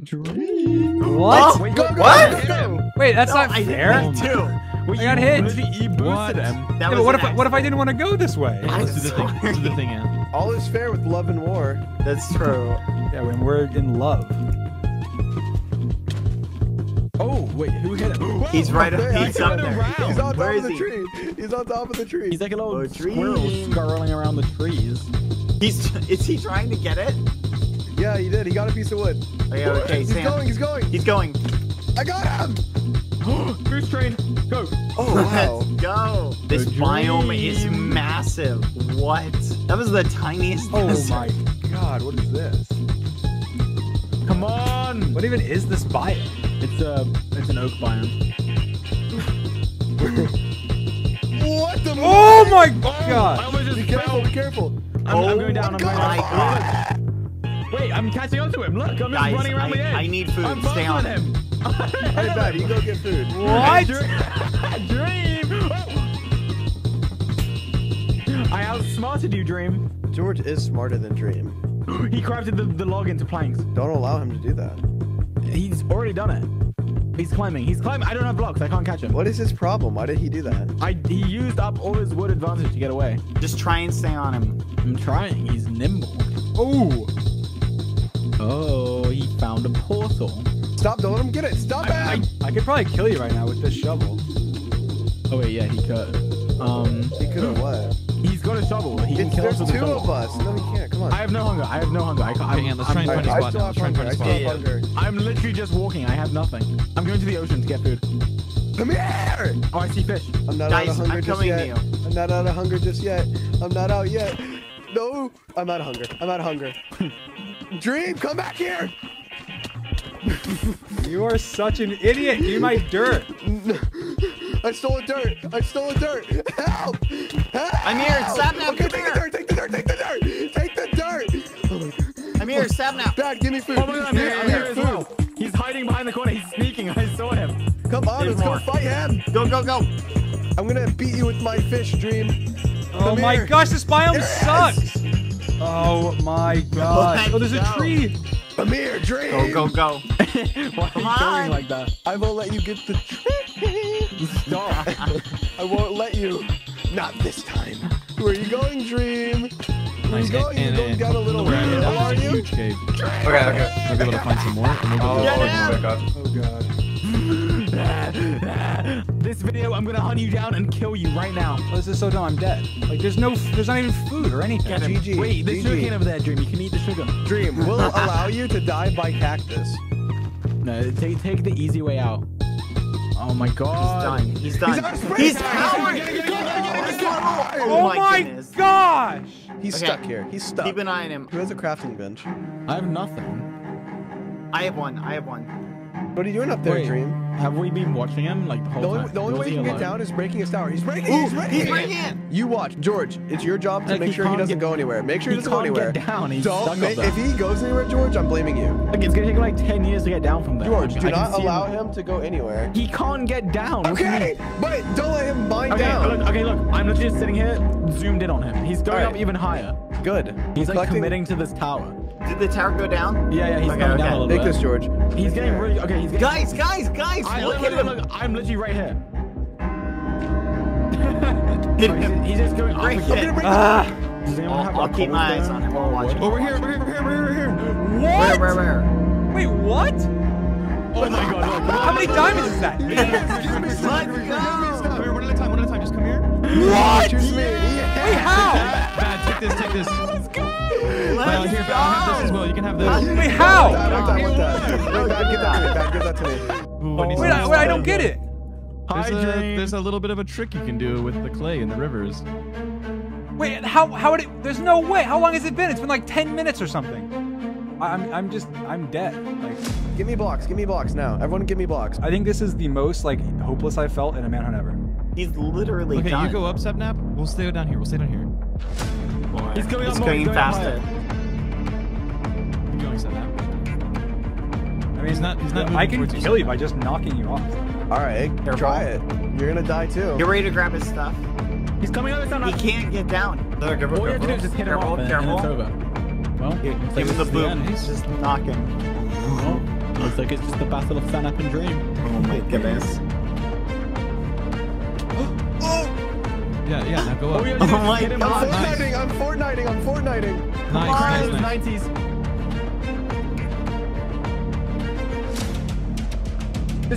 What? Oh, Wait, go, go- go, What? go. Wait, that's No, not I fair. did too. Wait, I got hit. literally e-boosted What? him. That Yeah, was but what if I, what if I didn't want to go this way? Let's do the thing. Let's do the thing, yeah. All is fair with love and war. That's true. Yeah, when we're in love. Oh, wait, who hit him? He's right up. There, I up him. there. He's on top Where of the he? tree. He's on top of the tree. He's like a little Oh, squirrel scurrying around the trees. He's. Is he trying to get it? Yeah, he did. He got a piece of wood. Oh, okay, okay, he's Sam. going. He's going. He's going. I got him. Goose train, go. Oh wow. Let's go. This biome is massive. What? That was the tiniest. Oh desert. my god, what is this? Come on. What even is this biome? It's a, it's an oak biome. what the? Oh my oh, I god! almost just Be careful. fell. Be careful. I'm, I'm oh going down. I'm going my down. God. Wait, I'm catching onto him. Look, I'm just Guys, running around I- the edge. I need food. I'm Stay on him. Hey, bad. You go get food. What? Dream. I outsmarted you, Dream. George is smarter than Dream. He crafted the, the log into planks. Don't allow him to do that. He's already done it. He's climbing. He's climbing. I don't have blocks. I can't catch him. What is his problem? Why did he do that? I he used up all his wood advantage to get away. Just try and stay on him. I'm trying. He's nimble. Oh! Oh, he found a portal. Stop! Don't let him get it. Stop I- him. I could probably kill you right now with this shovel. Oh wait, yeah, he could. Um, He could have what? he's got a shovel. He can It's, kill there's us with a two shovel. of us. No, he can't. Come on. I have no hunger. I have no hunger. I can't. Okay, I'm, let's I'm, try and find a I spot still have Let's try and hunger. I find a still spot. have hunger. I'm literally just walking. I have nothing. I'm going to the ocean to get food. Come here! Oh, I see fish. I'm not Guys, out of hunger I'm just coming yet. you. I'm not out of hunger just yet. I'm not out yet. No, I'm out of hunger. I'm out of hunger. Dream, come back here! You are such an idiot! Give me my dirt! I stole a dirt. I stole a dirt. Help! Help! I'm here, Sapnap, Okay, come take the dirt. Take the dirt. Take the dirt. Take the dirt. Oh my God. I'm here, Sapnap. Dad, give me food. Oh my god, I'm here. I'm here as well. He's hiding behind the corner. He's sneaking. I saw him. Come on, There's let's more. go fight him. Go, go, go. I'm gonna beat you with my fish, Dream. Oh my here. gosh, this biome There sucks! is. Oh my god. Oh, there's a tree! Come here, Dream. Go, go, go. Why are you on. going like that? I won't let you get the tree. Stop. I won't let you. Not this time. Where are you going, Dream? Where are Nice. you going? And, You're going and, down a little we're rabbit down are you? huge cave. Okay, okay. We'll be able to find some more, and we'll go Oh, to the Yeah, my god. Oh god. this video, I'm gonna hunt you down and kill you right now. Oh, this is so dumb, I'm dead. Like, there's no, there's not even food or anything. Get him. GG, Wait, the sugar cane over there, Dream. You can eat the sugar. Dream, we'll allow you to die by cactus. No, take take the easy way out. Oh my god. He's god. done. He's done. out of space. He's cowering. Oh, my, goodness. gosh! He's Okay. stuck here. He's stuck. Keep an eye on him. Who has a crafting bench? I have nothing. I have one. I have one. What are you doing up there, Wait, Dream? Have we been watching him like the whole The only, time? the only Was way he he can get down is breaking his tower. He's breaking. he's breaking. He's breaking it. You watch, George. It's your job to Like, make he sure he doesn't get- go anywhere. Make sure he, he doesn't go can't anywhere. get down. He's Don't stuck ma- there. if he goes anywhere, George, I'm blaming you. Like, it's gonna take him like 10 years to get down from there. George, do can not allow him to go anywhere. He can't get down. What do you Okay, but don't let him mine Okay, down. look, okay, look. I'm literally just sitting here, zoomed in on him. He's going Alright. up even higher. Good. He's like committing to this tower. Did the tower go down? Yeah, yeah, he's Okay, coming okay. down a little Take bit. this, George. He's getting really okay. He's getting. Guys, guys, guys! I, look look, at him. look, look, I'm literally right here. Hit he's, him. he's just going up Break again. it. Ah! Does I'll, have I'll keep my eyes cobblestone on him. I'll watch him. We're here, we're here, we're here, we're here, we're. Where, where, where? Wait, what? Oh my god, look. How many diamonds is that? Let's go! here, one at a time, one at a time. Just come here. What? Choose me. Wait, how? Bad, take this, take this. Let's go! Well, here, Bad, I have this as well. You can have this. Wait, Dad, how? Give that to me. Dad, give that to me. Ooh, Wait, I, wait, I don't get it. There's a, there's a little bit of a trick you can do with the clay in the rivers. Wait, how, how would it, there's no way. How long has it been? It's been like 10 minutes or something. I- I'm, I'm just, I'm dead. Like, Give me blocks. Give me blocks now. Everyone, give me blocks. I think this is the most, like, hopeless I've felt in a manhunt ever. He's literally Okay, done. you go up, Sapnap. We'll stay down here. We'll stay down here. He's going up It's more, going he's going faster. higher. Going, Sapnap. I mean, He's not- he's not I can kill you by just knocking you off. All right, Careful. try it. You're gonna die too. Get ready to grab his stuff. He's coming up. It's not He can't get down. All you have to do is just hit him Careful, off careful. and it's over. Well, Give, looks give like him the this boom. end. He's just knocking. Well, Looks like it's just the battle of Sapnap and Dream. Oh my goodness. Yeah, yeah. Now go up. Oh, yeah, Oh my God. on. Nice. Fortniting, I'm Fortniting, I'm Fortniting. Nice, on. nice, nice. 90s.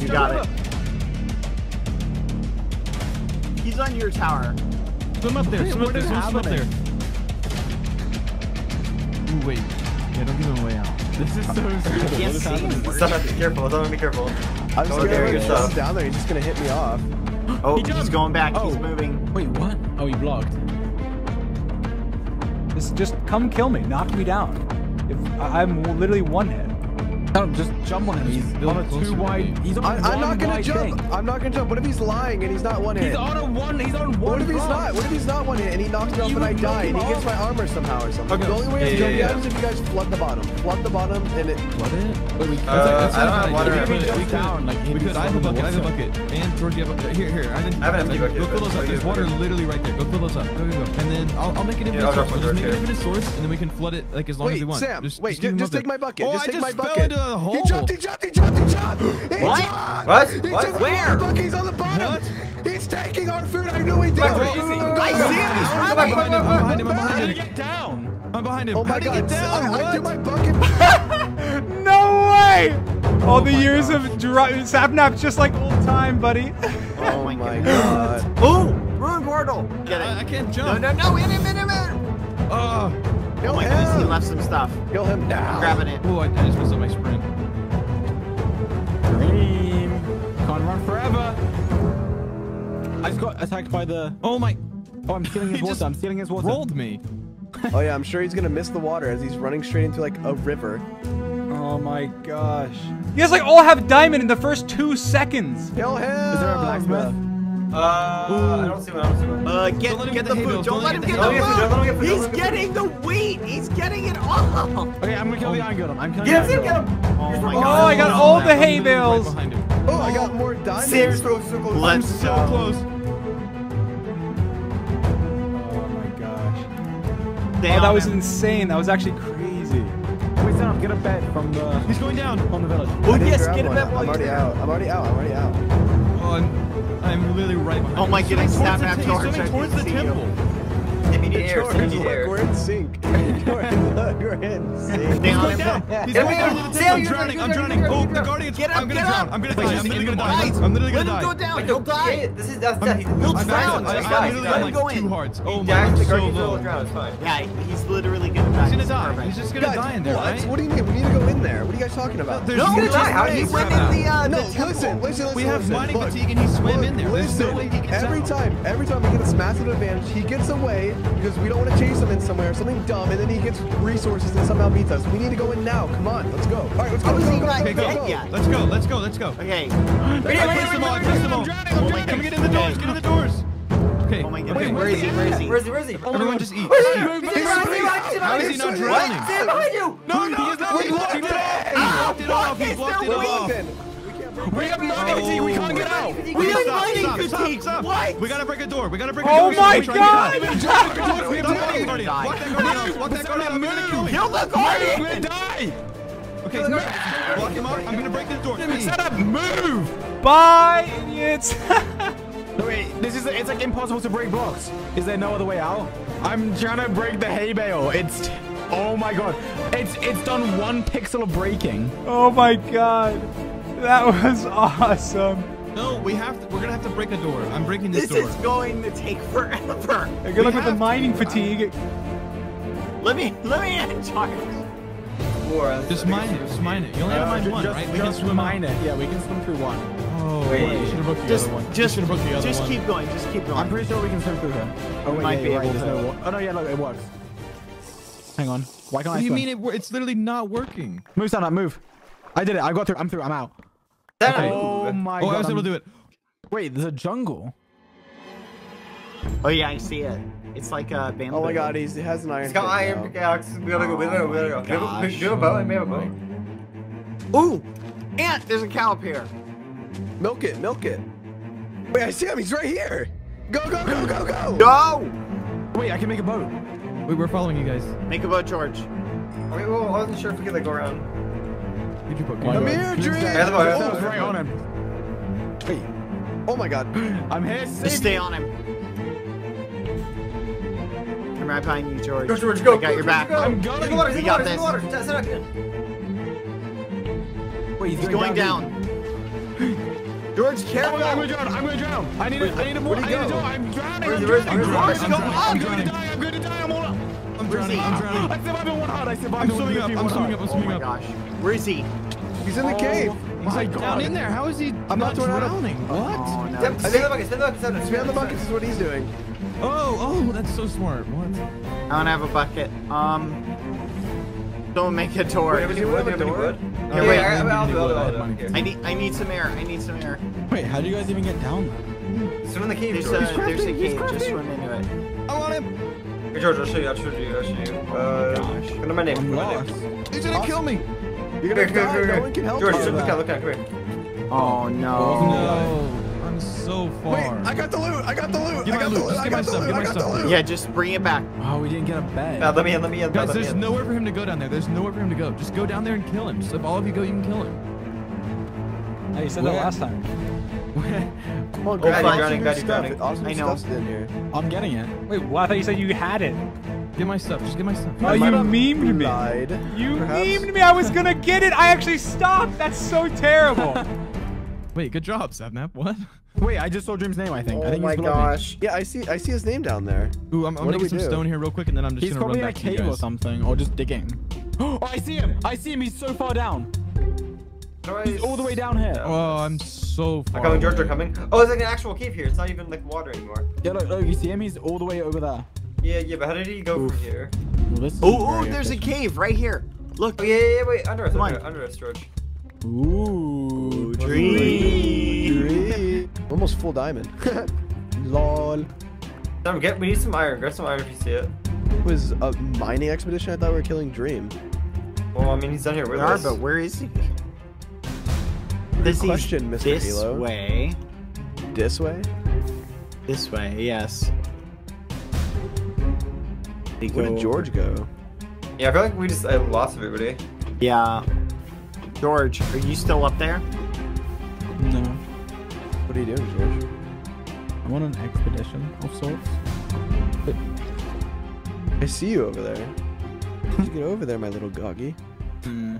You got it. He's on your tower. Swim up there. Swim up What there. is Swim, swim up there. Ooh, wait. Yeah, don't give him a way out. This is so You stupid. can't see happening? him. Stop, be careful. Don't be careful. I'm Oh, scared there when you he go. comes down there, he's just gonna hit me off. Oh, He he's going back. He's Oh. moving. Wait, what? Oh, blocked. Just, just come kill me. Knock me down. If I'm literally one hit. No, just jump on him. He's Build on a two wide. He's on I, I'm not gonna jump. thing. I'm not gonna jump. What if he's lying and he's not one hit? He's on a one. He's on one. What if he's block. not? What if he's not one hit and he knocks me off You and I die and he gets my armor somehow or something? Okay. The only way Yeah, I'm yeah, yeah. out is if you guys flood the bottom. Flood the bottom and it. What it? Wait, we, Uh, that's I don't have a bad water. idea. If We he could- jumps we could- down, like, we could. I have a bucket. I have a bucket. And George, you have a here. Here. I have, I have an empty bucket, Go fill those up. There's water literally right there. Go fill those up. Go, go, go. And then I'll, I'll make an Yeah, I'll infinite drop source. one Just make an infinite source, and then we can flood it like as long as we want. Sam. Just, wait, just, ju- keep just, take my bucket. Oh, just I take just my fell bucket. into a hole. He jumped. He jumped. He jumped. He jumped. He What? jumped. What? He What? took Where? my bucket. He's on the bottom. What? He's taking our food. I knew he did. Wait, Go, where go, is he? go, go, I see him. He's I'm running. behind him. I'm behind him. I'm How behind did him. he get down? I'm behind him. Oh How my did he god. get down? I, I threw my bucket. No way! All the oh years gosh. of dry, Sapnap's just like old time, buddy. Oh my god. Oh, ruin portal. Get I, I can't jump. no, no. no, In him, in him, in him. Oh, Oh my goodness, he left some stuff. Kill him now. I'm grabbing it. oh, I, I just messed up my sprint. Can't forever. I just got attacked by the. Oh my! Oh, I'm stealing his He just water. I'm stealing his water. Rolled me. Oh yeah, I'm sure he's gonna miss the water as he's running straight into like a river. Oh my gosh. You guys like all have diamond in the first two seconds. Kill him. Is there a blacksmith? Uh, I don't see one. I don't see. Uh, get, Don't let him get get the the food. Don't let him get Don't the let him get food. Don't let him get food. food. He's Don't let getting the wheat. He's getting it all. Okay, I'm gonna kill the iron golem. I'm killing Get the him, iron get him, golem. get him. Oh my Oh. I got all the hay literally right bales. behind him. Oh, I got more diamonds. Sam, so, so close. Let's So go. close. Oh my gosh. Stay Oh, that on was insane. That was actually crazy. Wait, stand up. Get a bed from the He's going down. from the village. Oh yes, grab get him one. that while I'm you're already out. I'm already out. I'm already out. Oh, I'm, I'm literally right behind Oh my He's goodness, swimming snap towards back the- he's towards swimming towards the temple. If you need air, George, so you need air. we're in sync. George, we're in sync. Stay on him. He's going down to the Sam, temple. I'm drowning. I'm drowning. Oh, the good. guardian's. Get up, I'm gonna drown. I'm gonna die. I'm literally gonna die. die. I'm literally Let gonna him go down. He'll die. This is that's that. He'll drown. I, die. literally Let him like go two in. hearts. Oh my, I'm the so guardian low. to the. It's fine. Yeah, he's literally gonna die. He's gonna die. He's just gonna die in there, what? right? What do you mean? We need to go in there. What are you guys talking about? No, no gonna die. How he went in the, uh, No, listen, listen, listen. We have mining fatigue and he swam in there. Listen, way he gets every time, every time we get this massive advantage, he gets away because we don't want to chase him in somewhere, something dumb, and then he gets resources and somehow beats us. We need to go in now. Come on, let's go. All right, let's go. How is go, he go, not go, Okay, go, go. dead yet? Let's go. Let's go. Let's go. Okay. I placed them all. I placed them all. Oh my Come goodness. get in the doors. Okay. Get in the doors. Okay. Oh my okay. goodness. Where is he? Where is he? Where is he? Where is he? Everyone just eat. Where's Just he? eat. He's running, he's running, he's How is he running. not What? drowning? Sam, behind you! No, no, he is not. We He blocked it blocked off. it. He blocked it off. He Is blocked there it weight? off. Listen, we can't break We have mining fatigue. We can't get out. We have stop, mining stop, stop, fatigue. What? We gotta break a door. We gotta break a Oh door. my We're trying to get out. God! Stop that guardian. Block that guardian off. Block that guardian off. You're gonna kill me. Kill the guardian. We're die. Okay, block him up. I'm gonna break the door. Set up. Move. Bye, idiots. No, wait, this is it's like impossible to break blocks. Is there no other way out? I'm trying to break the hay bale. It's oh my god. It's it's done one pixel of breaking. oh my god. That was awesome. No, we have to. We're gonna have to break a door. I'm breaking this, This door. is going to take forever. Hey, Good luck with the have to. mining fatigue. Let me let me in charge. War, that's Just mine it. biggest Just mine it. You only have uh, to mine one, just, right? We can swim mine out. it. Yeah, we can swim through one. Oh, Wait. you should have broke the Just other one. Just should have broke the other just one. keep going. Just keep going. I'm pretty sure we can swim through here. Oh wait, might yeah, be right, able there's to. no wa- Oh no, yeah, look, it works. Hang on. Why can't What I do you swim? mean it? wor- It's literally not working. Move, stand up, move. I did it. I got through. I'm through. I'm out. That Oh my Oh, god. I was able I'm- to do it. Wait, there's a jungle. Oh yeah, I see it. It's like a bamboo. Oh my god, he's, he has an iron. It's got iron now. pickaxe. We gotta go. We gotta go. We gotta go. We have a- we have a bow and we have a bow. Ooh, ant! There's a cow up here. Milk it, milk it. Wait, I see him. He's right here. Go, go, go, go, go. Go! Wait, I can make a boat. Wait, we're following you guys. Make a boat, George. Wait, well, I wasn't sure if we could like go around. Did you put Come I'm on. here, Just Dream. stay- Yeah, the ball, yeah, I the was ball. right on him. Wait. Oh my god. I'm here. Just stay me. on him. I'm right behind you, George. Go, George, go. I got go, your George, back. Go. I'm Get going. the water, We the got water, the this. water. Set- set. Wait, He's going down. George, Oh, careful. I'm gonna drown. I'm gonna drown. I need a, I need a more. I where'd need a go? door. I'm drowning. Where's I'm where's drowning. where's he? I'm Go drowning. up. I'm going to die. I'm going to die. I'm all. I'm drowning. I'm drowning. I survived in one heart. I survived I'm swimming up. I'm swimming heart. up. I'm Oh my gosh. Where is he? He's in the cave. He's like Down down in there. How is he I'm not throwing out a- drowning? What? Oh no. Yep, stay in the bucket, stay in the bucket, stay in the Spam the buckets is what he's doing. Oh, oh, that's so smart. What? I don't have a bucket. Um. Don't make a door. Wait, have wood? Do you have any wood? Yeah, Yeah, wait, I I'll- need I'll to I'll go do it, ahead, I'll money. do it. I need. I need some air. I need some air. Wait, how do you guys even get down there? Swim in the cave, There's George. a. There's a cave. Just swim into it. I want him. Hey, George, I'll show you, I'll show you, I'll show you. Uh, gosh. Come to my name, I'm come to my lost. name. He's gonna kill me. You're gonna here, die. here, No here. one can help George, you. look out, look out, come here. Oh Oh no. no! I'm so far. Wait, I got the loot. I got the loot. Get I got loot. the loot. Just I get my got the stuff. loot. Get my stuff. Yeah, just bring it back. Oh, we didn't get a bed. Uh, let me in, let me in, Guys, let me there's in. nowhere for him to go down there. There's nowhere for him to go. Just go down there and kill him. Just if all of you go, you can kill him. Hey, you said that last time. Come on, Oh, grab bad, awesome you're drowning, new bad, you're stuff. Awesome I know. stuff's in here. I'm getting it. Wait, well, I thought you said you had it. Get my stuff. Just get my stuff. Oh, you might have memed me. Lied. You perhaps. memed me. I was gonna get it. I actually stopped. That's so terrible. Wait, good job, Sapnap. What? Wait, I just saw Dream's name. I think. I Oh think my he's below gosh. Yeah, I see. I see his name down there. Ooh, I'm, I'm What gonna get some do? stone here real quick, and then I'm just He's gonna probably run in a back to you cave or something, or just digging. Oh, I see him. I see him. He's so far down. He's all the way down here. Oh, I'm so far. I'm coming, George, away. they're coming. Oh, it's like an actual cave here. It's not even like water anymore. Yeah, look, look, you see him? He's all the way over there. Yeah, yeah, but how did he go from here? Well, Oh, oh, there's a cave right here. Look. Oh, yeah, yeah, yeah, wait, under us, Come under, under us, George. Ooh, Dream. Three. Almost full diamond. Lol. Sam, get, we need some iron. Grab some iron if you see it. It was a mining expedition. I thought we were killing Dream. Well, I mean, he's down here with We are, us. but where is he? This is question, Mr. This Halo. way. This way? This way. Yes. They Where did George go? Yeah, I feel like we just I lost everybody. Yeah. George, are you still up there? No. What are you doing, George? I'm on an expedition of sorts. But... I see you over there. How'd you get over there, my little goggy? Hmm.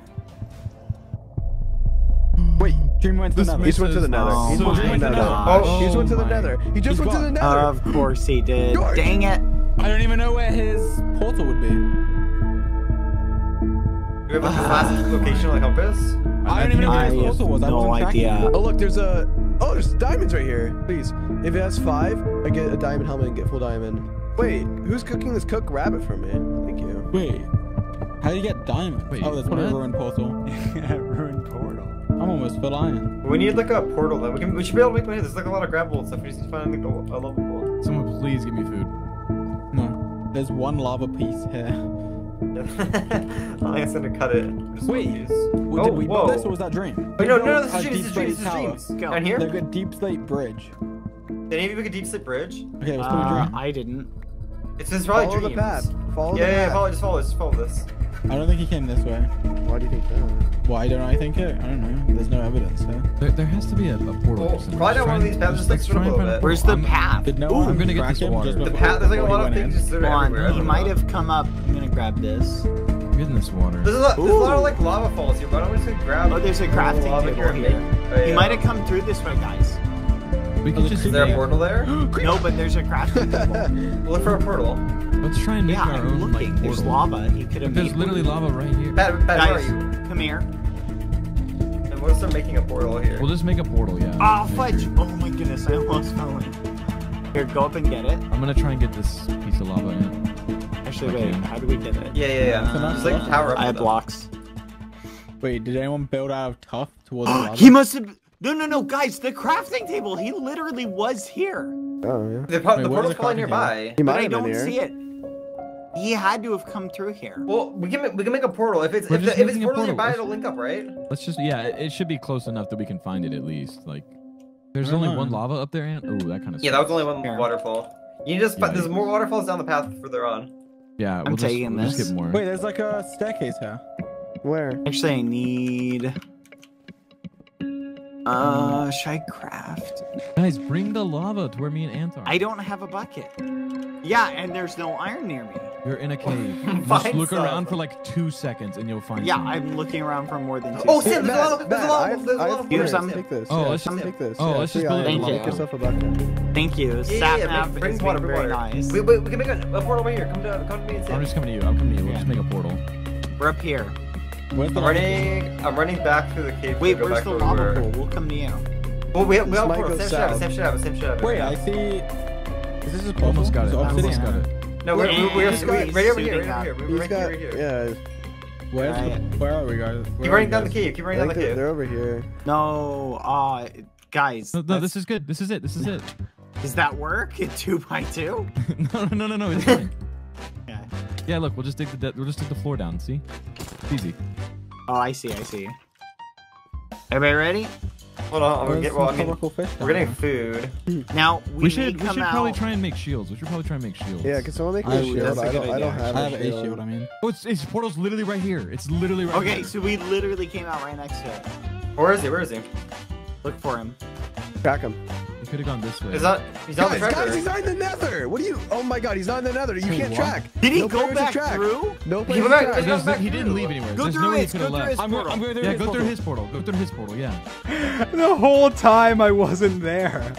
Wait, Dream went to This the nether. He just went to the nether. Oh He just went to the nether. Oh, he just went to the Oh nether. He just went to the nether. Of course he did. George! Dang it. I don't even know where his portal would be. Do we have like this last location on the compass? I don't even know where I his have portal was. I no wasn't idea. it. Oh, look, there's a. Oh, there's diamonds right here. Please. If it has five, I get a diamond helmet and get full diamond. Wait, who's cooking this cooked rabbit for me? Thank you. Wait. How do you get diamonds? Wait, oh, that's probably a ruined portal. yeah, Ruined portal. I'm almost full iron. We need like a portal then. We can. We should be able to make one. There's like a lot of gravel and stuff. We just need to find like a, a level. Someone please give me food. No. There's one lava piece here. I think it's gonna cut it. Just Wait. one piece. Well, oh, did we whoa. build this or was that dream? Wait, no, no, no, this is dreams. This is dreams. This space is tower. dreams. Go. Down here. They've got deep slate bridge. Did any of you make a deepslate bridge? Okay, let's put a Uh, dream. I didn't. It's just probably Follow dreams. the path. Follow Yeah, the yeah, yeah, follow. Just follow this. Just follow this. I don't think he came this way. Why do you think that? Why don't I think it? I don't know. There's no evidence here. There, there has to be a, a portal. Well, or something. probably not one of these and- paths, just, like, let's swim a little bit. Where's the I'm- path? Did no Ooh, I'm gonna get this him water. just The The path. There's like a lot of things just sort of Come on. everywhere. He might have come up. I'm gonna grab this. I'm getting this water. There's a lot. There's a lot of like lava falls here. Why don't we just like, grab? Oh, there's a crafting lava table and here. make- Oh, He might have come through this way, guys. We could just Is there a portal there? No, but there's a crafting table. Look for a portal. let's try and make yeah, our I'm own looking. like there's lava. He could have There's made literally lava right here. Pat, Pat, where are Guys, you? come here. And we'll start making a portal here. We'll just make a portal, yeah. Oh, fudge. Oh my goodness, I almost fell in. Here, go up and get it. I'm gonna try and get this piece of lava in. Actually, Okay. wait, how do we get it? Yeah, yeah, yeah. Uh, just like power up. I have blocks. Wait, did anyone build out of tuff towards the lava? he must have. No, no, no, guys, the crafting table. He literally was here, Oh, yeah. The, po- Wait, the portal's the probably crafting nearby. He but might I have been don't here. see it. He had to have come through here. Well, we can ma- we can make a portal if it's We're if, the, if it's making a portal portal. nearby, Let's- it'll link up, right? Let's just yeah, it, it should be close enough that we can find it at least. Like, there's I don't only one lava up there, and oh, that kind of. Yeah, that was only one Here. waterfall. You just Yeah, there's more waterfalls down the path further on. Yeah, I'm we'll just, taking we'll just this. get more. Wait, there's like a staircase here. Where? Actually, I need. Uh, should I craft? Guys, bring the lava to where me and Ant are. I don't have a bucket. Yeah, and there's no iron near me. You're in a cave. Just look some. around for like two seconds and you'll find Yeah, some. I'm looking around for more than two. Oh, seconds. Sam, there's a lot of, there's a lot of, there's a I lot have of Here's food. some- Take this. Oh, yeah, let's just- take this. oh, yeah, let's just build items. it. Make Thank you. yourself a bucket. Thank you. Yeah, Sat yeah, yeah, nav bring, bring is water, very water. nice. We, we, we can make a, a portal right here. Come to, come to me and I'm just coming to you. I'm coming to you. We'll Yeah. just make a portal. We're up here. Where's the I'm running, I'm running back through the cave. Wait, to go where's back the to where we lava were. pool? We'll come to you. Well, we have, we have a might portal. go Sam should have it, south. Sam should have it, Sam should have it. Wait, I see. This is this a portal? Almost got it. Almost obsidian? got it. No, we're, Yeah, we're, we're, he's we're, got- right over he's here, right shooting over here. We're right got, here, right here. yeah. Where's Right. the, where are we guys? Keep Where are running you down the cave. Keep I running down the they're, cave. they're over here. No, uh, guys. No, no, this is good. This is it. This is it. Does that work? Two by two? no, no, no, no. It's fine. Yeah. Yeah, look, we'll just dig the de- we'll just dig the floor down. See, it's easy. Oh, I see, I see. Everybody ready? Hold on, I'm gonna get, well, I mean, we're getting food. Hmm. Now we, We, should we should out. probably try and make shields. We should probably try and make shields. Yeah, can someone make me I a would- shield? that's a I don't, good I don't have there? I have a a shield. shield. I mean, Oh, it's, it's portal's literally right here. It's literally right Okay, here. so we literally came out right next to it. Where is he? Where is he? Look for him. Track him. We could have gone this way. Is that? He's on the Guys, treasure. guys, he's not in the nether. What do you? Oh my god, he's not in the nether. You Wait, can't what? track. Did he no go back track. through? No He went back- he track. There's- back he didn't leave anywhere. Go There's through no way he his, could have left. I'm, portal. I'm going through Yeah, his go through his portal. Go through his portal. Yeah. The whole time I wasn't there.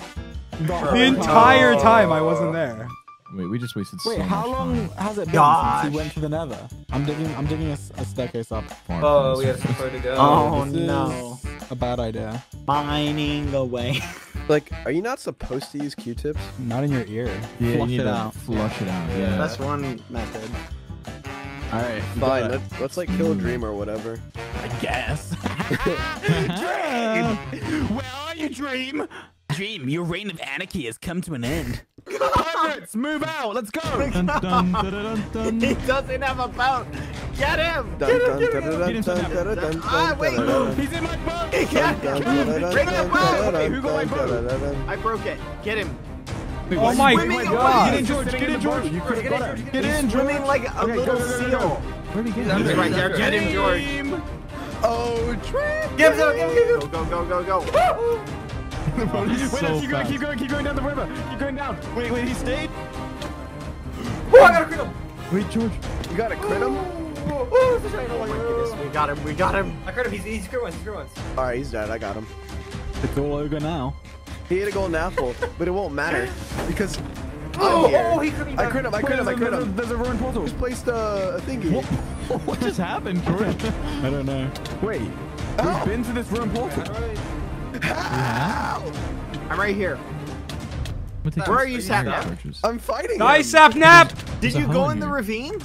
The entire oh. time I wasn't there. Wait, we just wasted Wait, so how much long time. has it been Gosh. since he went to the Nether? I'm digging. I'm digging a staircase up. Far Oh, from we have so far to go. Oh This is no. A bad idea. Mining away. Like, are you not supposed to use Q-tips? Not in your ear. Yeah, Flush you need it to out. flush it out. Yeah. That's one method. All right. Fine. Let's, let's like kill a dream or whatever. I guess. Dream. Where are you, Dream? Dream, your reign of anarchy has come to an end. Pirates, move out. Let's go. Dun, dun, dun, dun, dun, He doesn't have a boat. Get him. Get him some dun, dun, dun, Ah, wait. dun, dun, He's in my boat. He can't. dun, dun, dun, dun, Bring the boat. dun, Okay, who got my boat? I broke it. Get him. Oh my Swimming god. away. Get in, George. Get in, George. You could have got him. Get in, swimming like a Okay, little go, go, go, seal. Where'd he get? He's He's right there. Get him, George. Oh, dream. Get him, get him, get him, get him. Go, go, go, go, go. Wait, so no, keep going, keep going, keep going down the river. Keep going down. Wait, wait, he stayed. Oh, I gotta crit him. Wait, George. You gotta crit him? Oh, oh, this is right. Oh my goodness. We got him. We got him. I crit him. He's, he's crit once. He's crit once. Alright, he's dead. I got him. It's all over now. He ate a golden apple, but it won't matter because Oh, I'm here. oh, he crit me I crit him. I crit him. I crit him. There's a ruined portal. Just placed a, uh, a thingy. What just happened, George? I don't know. Wait, we've been to this ruined portal. I'm right here. Where Where are you Sapnap? I'm fighting Nice him. Sapnap. Did you go in in the ravine?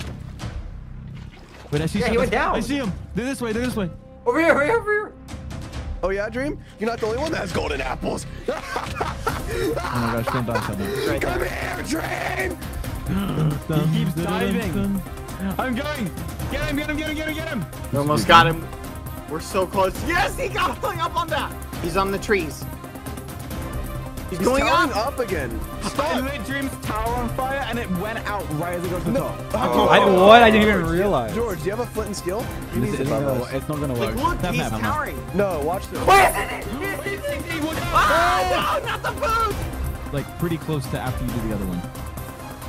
Wait, I see Yeah, he went down. I see him. They're this way. They're this way. Over here, over here, over here. Oh yeah, Dream? You're not the only one that has golden apples. Oh my gosh, don't die, Seth. Right Come here, Dream. Dun, keeps dun, dun, diving. I'm going. Get him, get him, get him, get him, get him. Almost got him. We're so close. Yes, he got hung up on that. He's on the trees. He's, He's going up. up again. I lit Dream's tower on fire and it went out right as it got to the top. I, what? I didn't even realize. George, do you have a flint and steel? You need it It's, above no, it's not gonna Like, work. look, Tap, he's tap, tap. towering. No, watch this. Ah, no, not the food. Like pretty close to after you do the other one.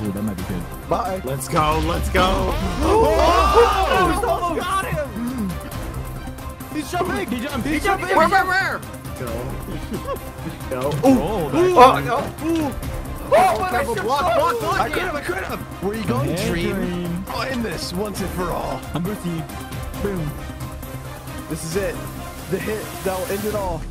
Ooh, that might be good. Bye. Let's go, let's go. Oh, we almost got him. He's jumping. He jumped. He Where, where, where? Go. Go. Oh, that's Oh, no. Oh, my Careful, ship block, block, block. I crit him, I crit him. Where are you going, Hey, Dream? Dream. Oh, I'll end this once and for all. I'm boosting you. Boom. This is it. The hit that'll end it all.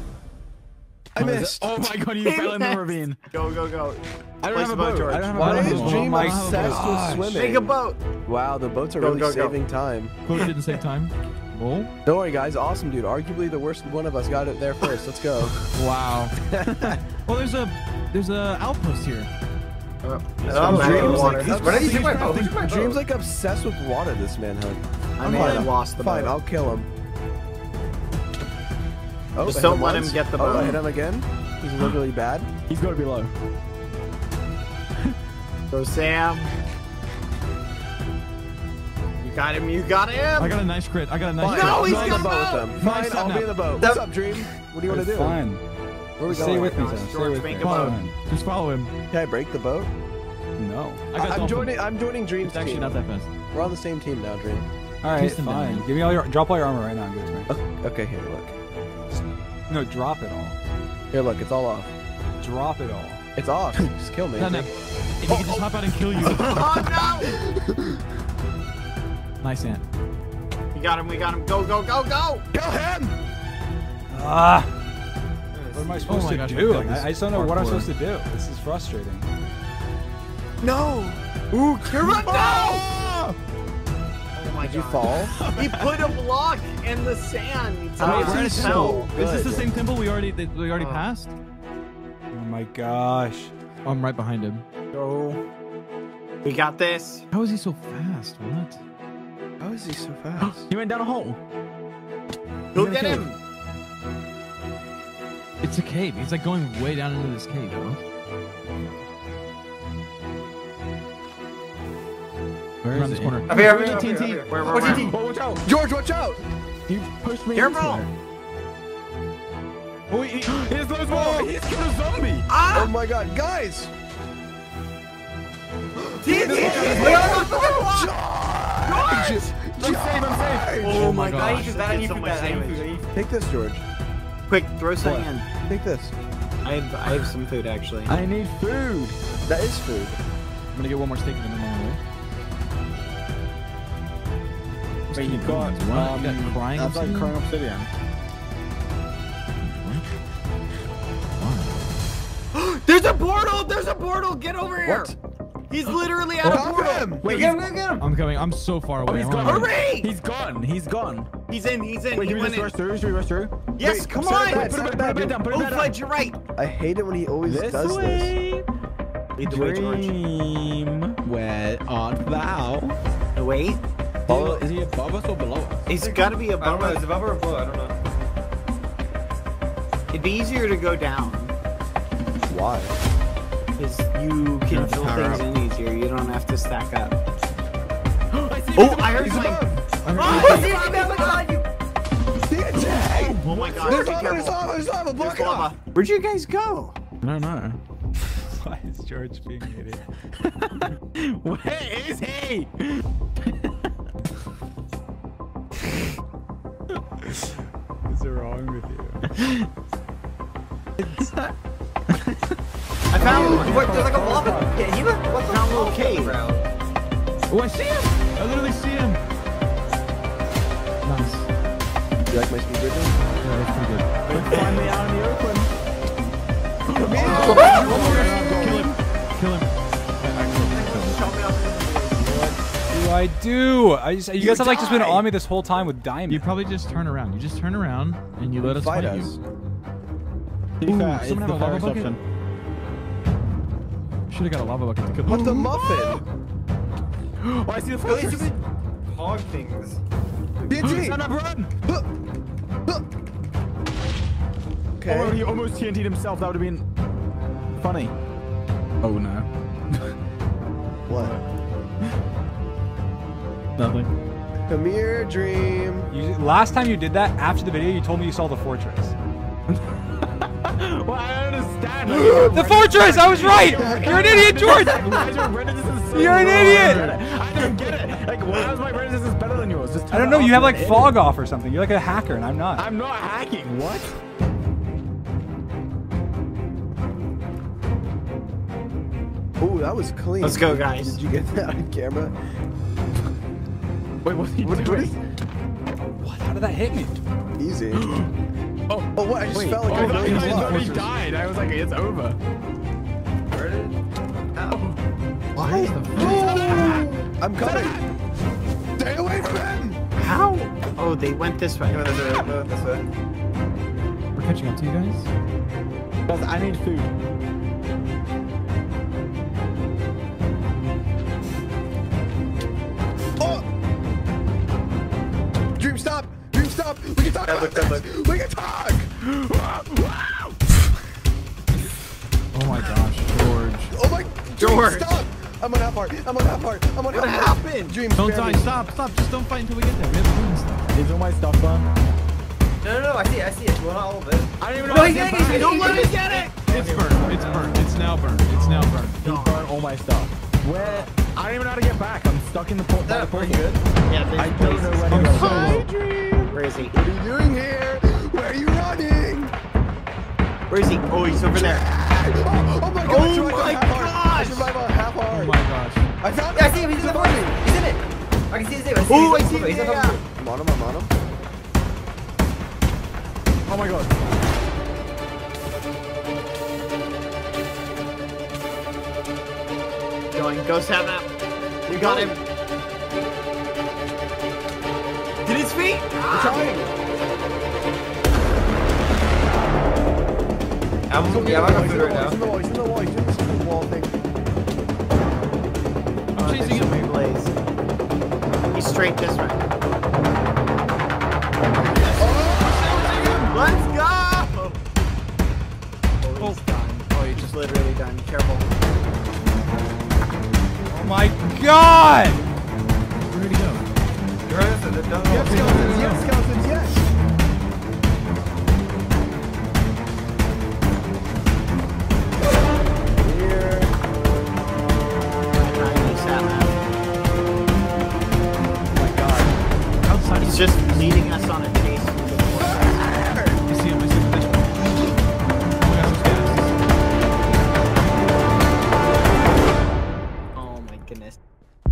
I oh, missed. Oh my god, you fell in the ravine. Go, go, go. I don't Place have a the boat, boat. George. I don't have a Why boat. is Oh Dream my obsessed gosh. with swimming? Make a boat. Wow, the boats are Go, really go, go. saving time. Coach didn't save time. Oh, Don't worry, guys. Awesome, dude. Arguably the worst one of us got it there first. Let's go. wow. well, there's a there's a outpost here. Oh, Dream's I'm like- in water. he's- Why did you my boat? Who my boat? Dream's like obsessed with water. This man, manhunt. I may have lost the Fine, boat. I'll kill him. Oh, Just don't let him get the Oh, I boat. hit him again. He's really, really bad. He's gonna be low. Go, Sam. You got him. You got him. I got a nice crit. I got a nice Fine, crit. No, I'll he's go on boat with them. Fine, Nice I'll be in the boat. That- What's up, Dream? What do you want to do? fine. Where are we Stay going? with me, Gosh, Sam. Stay George, with make me. a Follow boat. him. Just follow him. Can I break the boat? No. I got I'm Dolphin. joining. I'm joining Dream's It's actually team. not that fast. We're on the same team now, Dream. All right, Kiss fine. down. Give me all your drop all your armor right now and give it to me. Okay, here, look. No, drop it all. Here, look. It's all off. Drop it all. It's off. Just kill me. No, no. If he could just hop out and kill you. Oh no! nice ant. We got him. We got him. Go, go, go, go! Kill him! Ah. What am I supposed Oh to gosh, do? feel Like, I, I just don't know what I'm supposed to do. This is frustrating. No! Ooh, Kira, no! Oh my Did you fall? He put a block in the sand. It's Oh, Wait, this we're at a is temple. so Is this the same temple we already we already Oh. passed? Oh my gosh. Oh, I'm right behind him. Go. We got this. How is he so fast? What? How is he so fast? He went down a hole. Go in get cave. him. It's a cave. He's like going way down into this cave. Huh? Where Around is this it? corner. Up here, up Where's here, up the here, up TNT? here. Where, where, Where's where? TNT? Oh, watch out! George, watch out! You pushed me Careful. into it. Oh, he, he, here's those more. He's killed a zombie. Oh Ah! my god, guys! TNT! George! I'm safe. I'm safe. Oh my my god! gosh. I need that. I need so that. I need damage. food. I need food. Take this, George. Quick, throw some in. Take this. I have, I have some food actually. I need food. That is food. I'm gonna get one more steak in then I'm on. Wait, you got, What? um, You got crying That's like crying obsidian. Why? There's a portal! There's a portal! Get over here! What? He's literally at a Stop portal! him! Wait, Get he's, him! Get him! I'm coming. I'm so far away. Oh, he's Hold gone. Hurry! he's gone. He's gone. He's in, he's in, Wait, he should we went just rush in. through? Should we rush through? Yes, Wait, come on! it back, Put it it back, back. down, put it Oh, back down. you're right. I hate it when he always This does this. way. Lead the way, George. Dream, where art thou? Oh, wait, Follow, is he above us or below us? he's gotta be I don't above us. Is above or below? I don't know. It'd be easier to go down. Why? Because you can fill power things in easier. You don't have to stack up. I see Oh. I heard He's something. above. Oh, oh you! Oh my god, There's be lava, there's lava, there's lava, block There's it off! lava. Where'd you guys go? No, no. Why is George being an idiot? Where is he? What is wrong with you? I found What? There's like a lava. Yeah, he looked. What the Found little cave. Around. Oh, I see him. I literally see him. Nice. You like my speed bridging? Yeah, that's pretty good. Find me out in the open. Kill him. Kill him. What do I do? I just, you, guys have like just been on me this whole time with diamond. You probably just turn around. You just turn around and you let us Fight fight, us. you. Ooh, fair, someone have a lava bucket? option. Should have got a lava bucket to kill. What the muffin? Oh, I see the Those fortress. stupid hog things. TNT! Son of run! Huh. Huh. Oh, he almost TNT'd himself. That would have been funny. Oh no. What? Nothing. Come here, dream. You, last time you did that, after the video, you told me you saw the fortress. Well, I understand. Like, The fortress! I was right! You're an idiot, George! Why is your red resistance so You're an idiot! I don't get it. Like, why is my red resistance better than yours? Just I don't know, you have like fog idiot. off or something. You're like a hacker and I'm not. I'm not hacking. What? Ooh, that was clean. Let's go, guys. Did you get that on camera? Wait, what's he What, what doing? is What? How did that hit me? easy? Oh, Oh, what? I just wait. felt like oh, I I was thought really he- I thought he died. I was like, it's over. Where did? Ow. Why? I'm coming. Stay away from him! How? Oh, they went this way. Go this way. Go this way. We're catching up to you guys. Guys, I need food. Oh! Dream, stop! Dream, stop! We can talk That about look, that this! Oh my gosh, George. Oh my... Dream, George. stop! I'm on half heart. I'm on half heart. I'm on What half heart. happened? Dream. Don't spare die. me. Stop. Stop. Just don't fight until we get there. We have to win stuff. Is all my stuff gone? No, no, no, I see it, I see it. Well, not all of it. I don't even know. No, how he's to get getting it, back. Don't let me get it! It's burnt. It's burnt. It's now burnt. It's now burnt. He burned all my stuff. Where? I don't even know how to get back. I'm stuck in the port. That by the pretty good. Yeah, there's I don't know where I'm to go. so Hi. Dream. Where is he? What are you doing here? Where are you running? Where is he? Oh, he's over there. Oh, oh my god! Oh I survived on my half heart. I gosh! survived on half Oh my gosh. I found Yeah, I see him. He's in the above forest. me. He's in it. I can see his name. Oh, I see him. He's Yeah, on yeah. top of I'm on him. I'm on him. Oh my god. Going. Go seven up. We got him. Oh. Did his feet? I'm trying. I'm, He's yeah, I'm on in food the right wall. He's in now. the wall. He's in the wall. He's doing this stupid wall thing. I'm chasing him. Blaze. He's straight this way. Let's go! Oh, he's done. Oh, he's just literally done. Careful. Oh my god! Where did he go? You're right, so they're done. Yes, skeletons. Yes, skeletons. Just leading us on a chase. through the forest. I see him. I see him. Oh my gosh. Oh my goodness.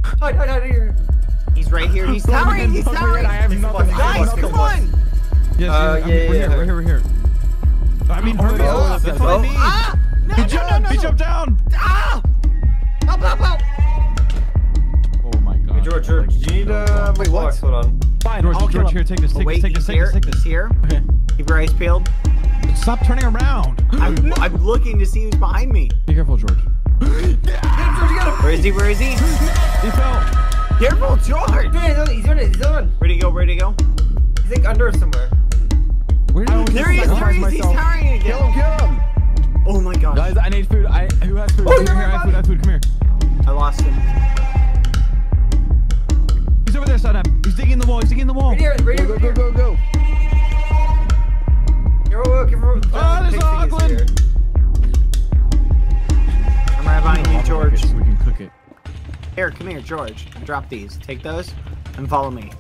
Hide, hide, hide here. He's right here. He's towering. He's towering. I have He's nothing. the boss. I have Guys, come on. Yes, Uh, yes, yeah, yeah, we're yeah. here. We're here. We're here. I mean, hurry Oh, up. That's what I mean. Ah! No, no, no, no. He jumped down. Ah! Up, up, up. Oh my god. Hey, George, George, do you need uh, Wait, what? Hold on. Fine. George, I'll George, here, take this. Oh, Take wait, this. Take this. Take here. this. Take this. here. Okay. Keep your eyes peeled. Stop turning around. I'm, I'm looking to see who's behind me. Be careful, George. Where is he? Where is he? He fell. Careful, George. Yeah, he's on it. He's on it. He's on. Where'd he go? Where'd he go? He's like under somewhere. Where did I he There he is. There he is. He's myself. towering Kill him. Kill him. Oh my gosh. Guys, I need food. I who has food? Oh, Here, here, I have food. I have food. Come here. I lost him. He's over there, Saddam. He's digging the wall. He's digging the wall. Right here, right Go, here, go, right go, here. go, go. Oh, here, whoa, whoa, careful. Oh, there's Pig thing is Ogland. here. I'm right behind you, George. We can cook it. Here, come here, George. Drop these. Take those and follow me.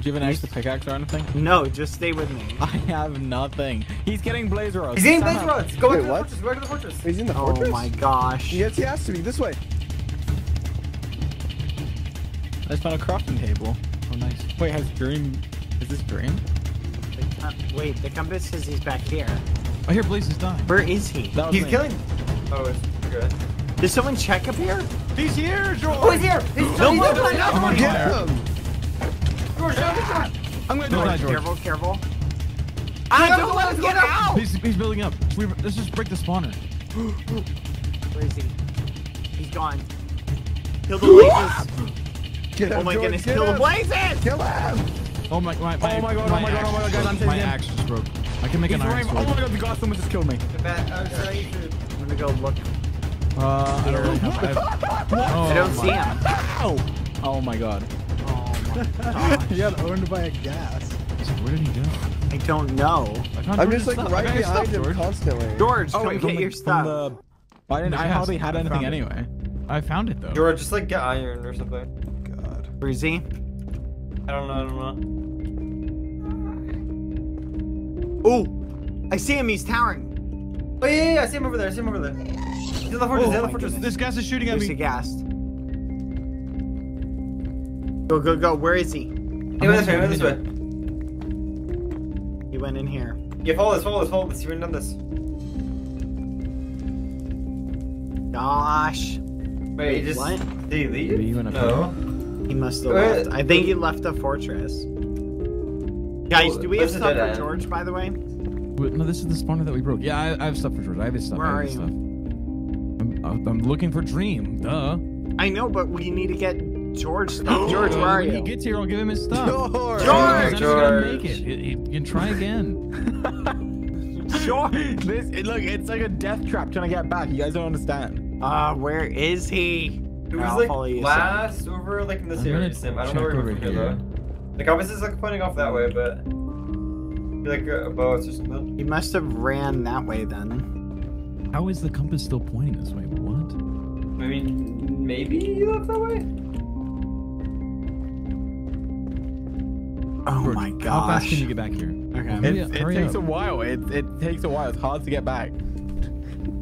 Do you have an extra pickaxe or anything? No, just stay with me. I have nothing. He's getting blaze rods. He's getting blaze rods. Go Wait, to the what? fortress. Go to the fortress. He's in the Oh fortress. my gosh. Yes, he has to be. This way. I found a crafting table. Oh, nice. Wait, has Dream... Is this Dream? The com- wait, the compass says he's back here. I hear Blaze is dying. Where is he? That He's me. killing. Oh, it's good. Did someone check up here? He's here, George. Oh, he's here. He's No, he's no, over no, there. no. Get him. George, don't get shot. I'm gonna Don't die. George. Careful, careful. Ah, don't let us get out! He's, he's building up. We, let's just break the spawner. Where is he? He's gone. Kill the blazes. Get him. Oh my George, goodness, get kill the him. blazes! Kill him. Oh my, my, my Oh my God, oh my God, oh my God, guys, I'm axe- My axe just broke. I can make He's an iron sword. Oh my god, the god someone just killed me. I'm sorry, you should- I'm gonna go look. Uh, I don't really have. I, have, oh, I don't see him. Ow! Oh my god. Oh my gosh. He got owned by a gas. Where did he go? I don't know. I I'm just like stuff. Right behind stuff, him George. constantly. George, come wait, get from your stuff. From the... I didn't. I Yes, hardly had anything anyway. I found it though. George, just like get iron or something. God. Where is he? I don't know. I don't know. Oh, I see him. He's towering. Oh yeah, yeah, yeah, I see him over there. I see him over there. He's in the fortress. he's in the oh fortress. This gas is shooting at Where's the me. gas? Go, go, go. Where is he? He went this way. He went this way. He went in here. Yeah, follow this. Follow this. Follow this. You've done this. Gosh. Wait, he just what? did he leave? Are you in a no. He must have left. I think he left the fortress. Guys, do we have Where's stuff for? George, by the way? Wait, No, this is the spawner that we broke. Yeah, I, I have stuff for George. I have his stuff. Where I have are his you? stuff. I'm, I'm, I'm looking for Dream. Duh. I know, but we need to get George stuff. George, where are when you? he gets here, I'll give him his stuff. George. George! He's not gonna George. make it. He, he can try again. George! This, it, look, it's like a death trap trying to get back. You guys don't understand. Ah, where is he? It was I'll like you, Sam. last over like in this I'm area, Sim. I don't check know where we're from here. here though. The compass is like pointing off that way, but like above us or something. He must have ran that way then. How is the compass still pointing this way? What? I mean, maybe he left that way. Oh George, my How fast can you get back here? Okay. It, it takes up. a while. It, it takes a while. It's hard to get back.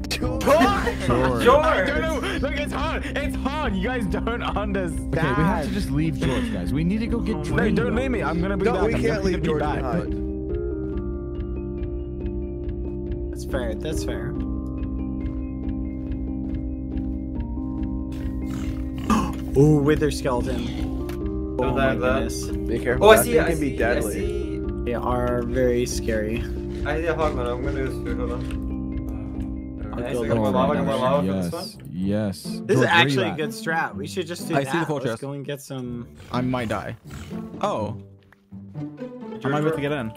George. I don't know. Look, it's hard. It's hard. You guys don't understand. Okay, we have to just leave George, guys. We need to go get No, don't leave me. I'm gonna be No, back. we I'm can't leave George back. behind. That's fair. That's fair. Ooh, wither skeleton. Oh, Oh, my that- that- goodness. Be careful. Oh, I that see. thing I can see. be I see. They are very scary. I see a hoglin. I'm gonna do this food. Hold on. Nice. go I got more lava. I down more there. lava for yes, this one. yes. This George, is where you actually a good strat. We should just do I that. see the full Let's go and get some. I might die. Oh. Am I able to get in?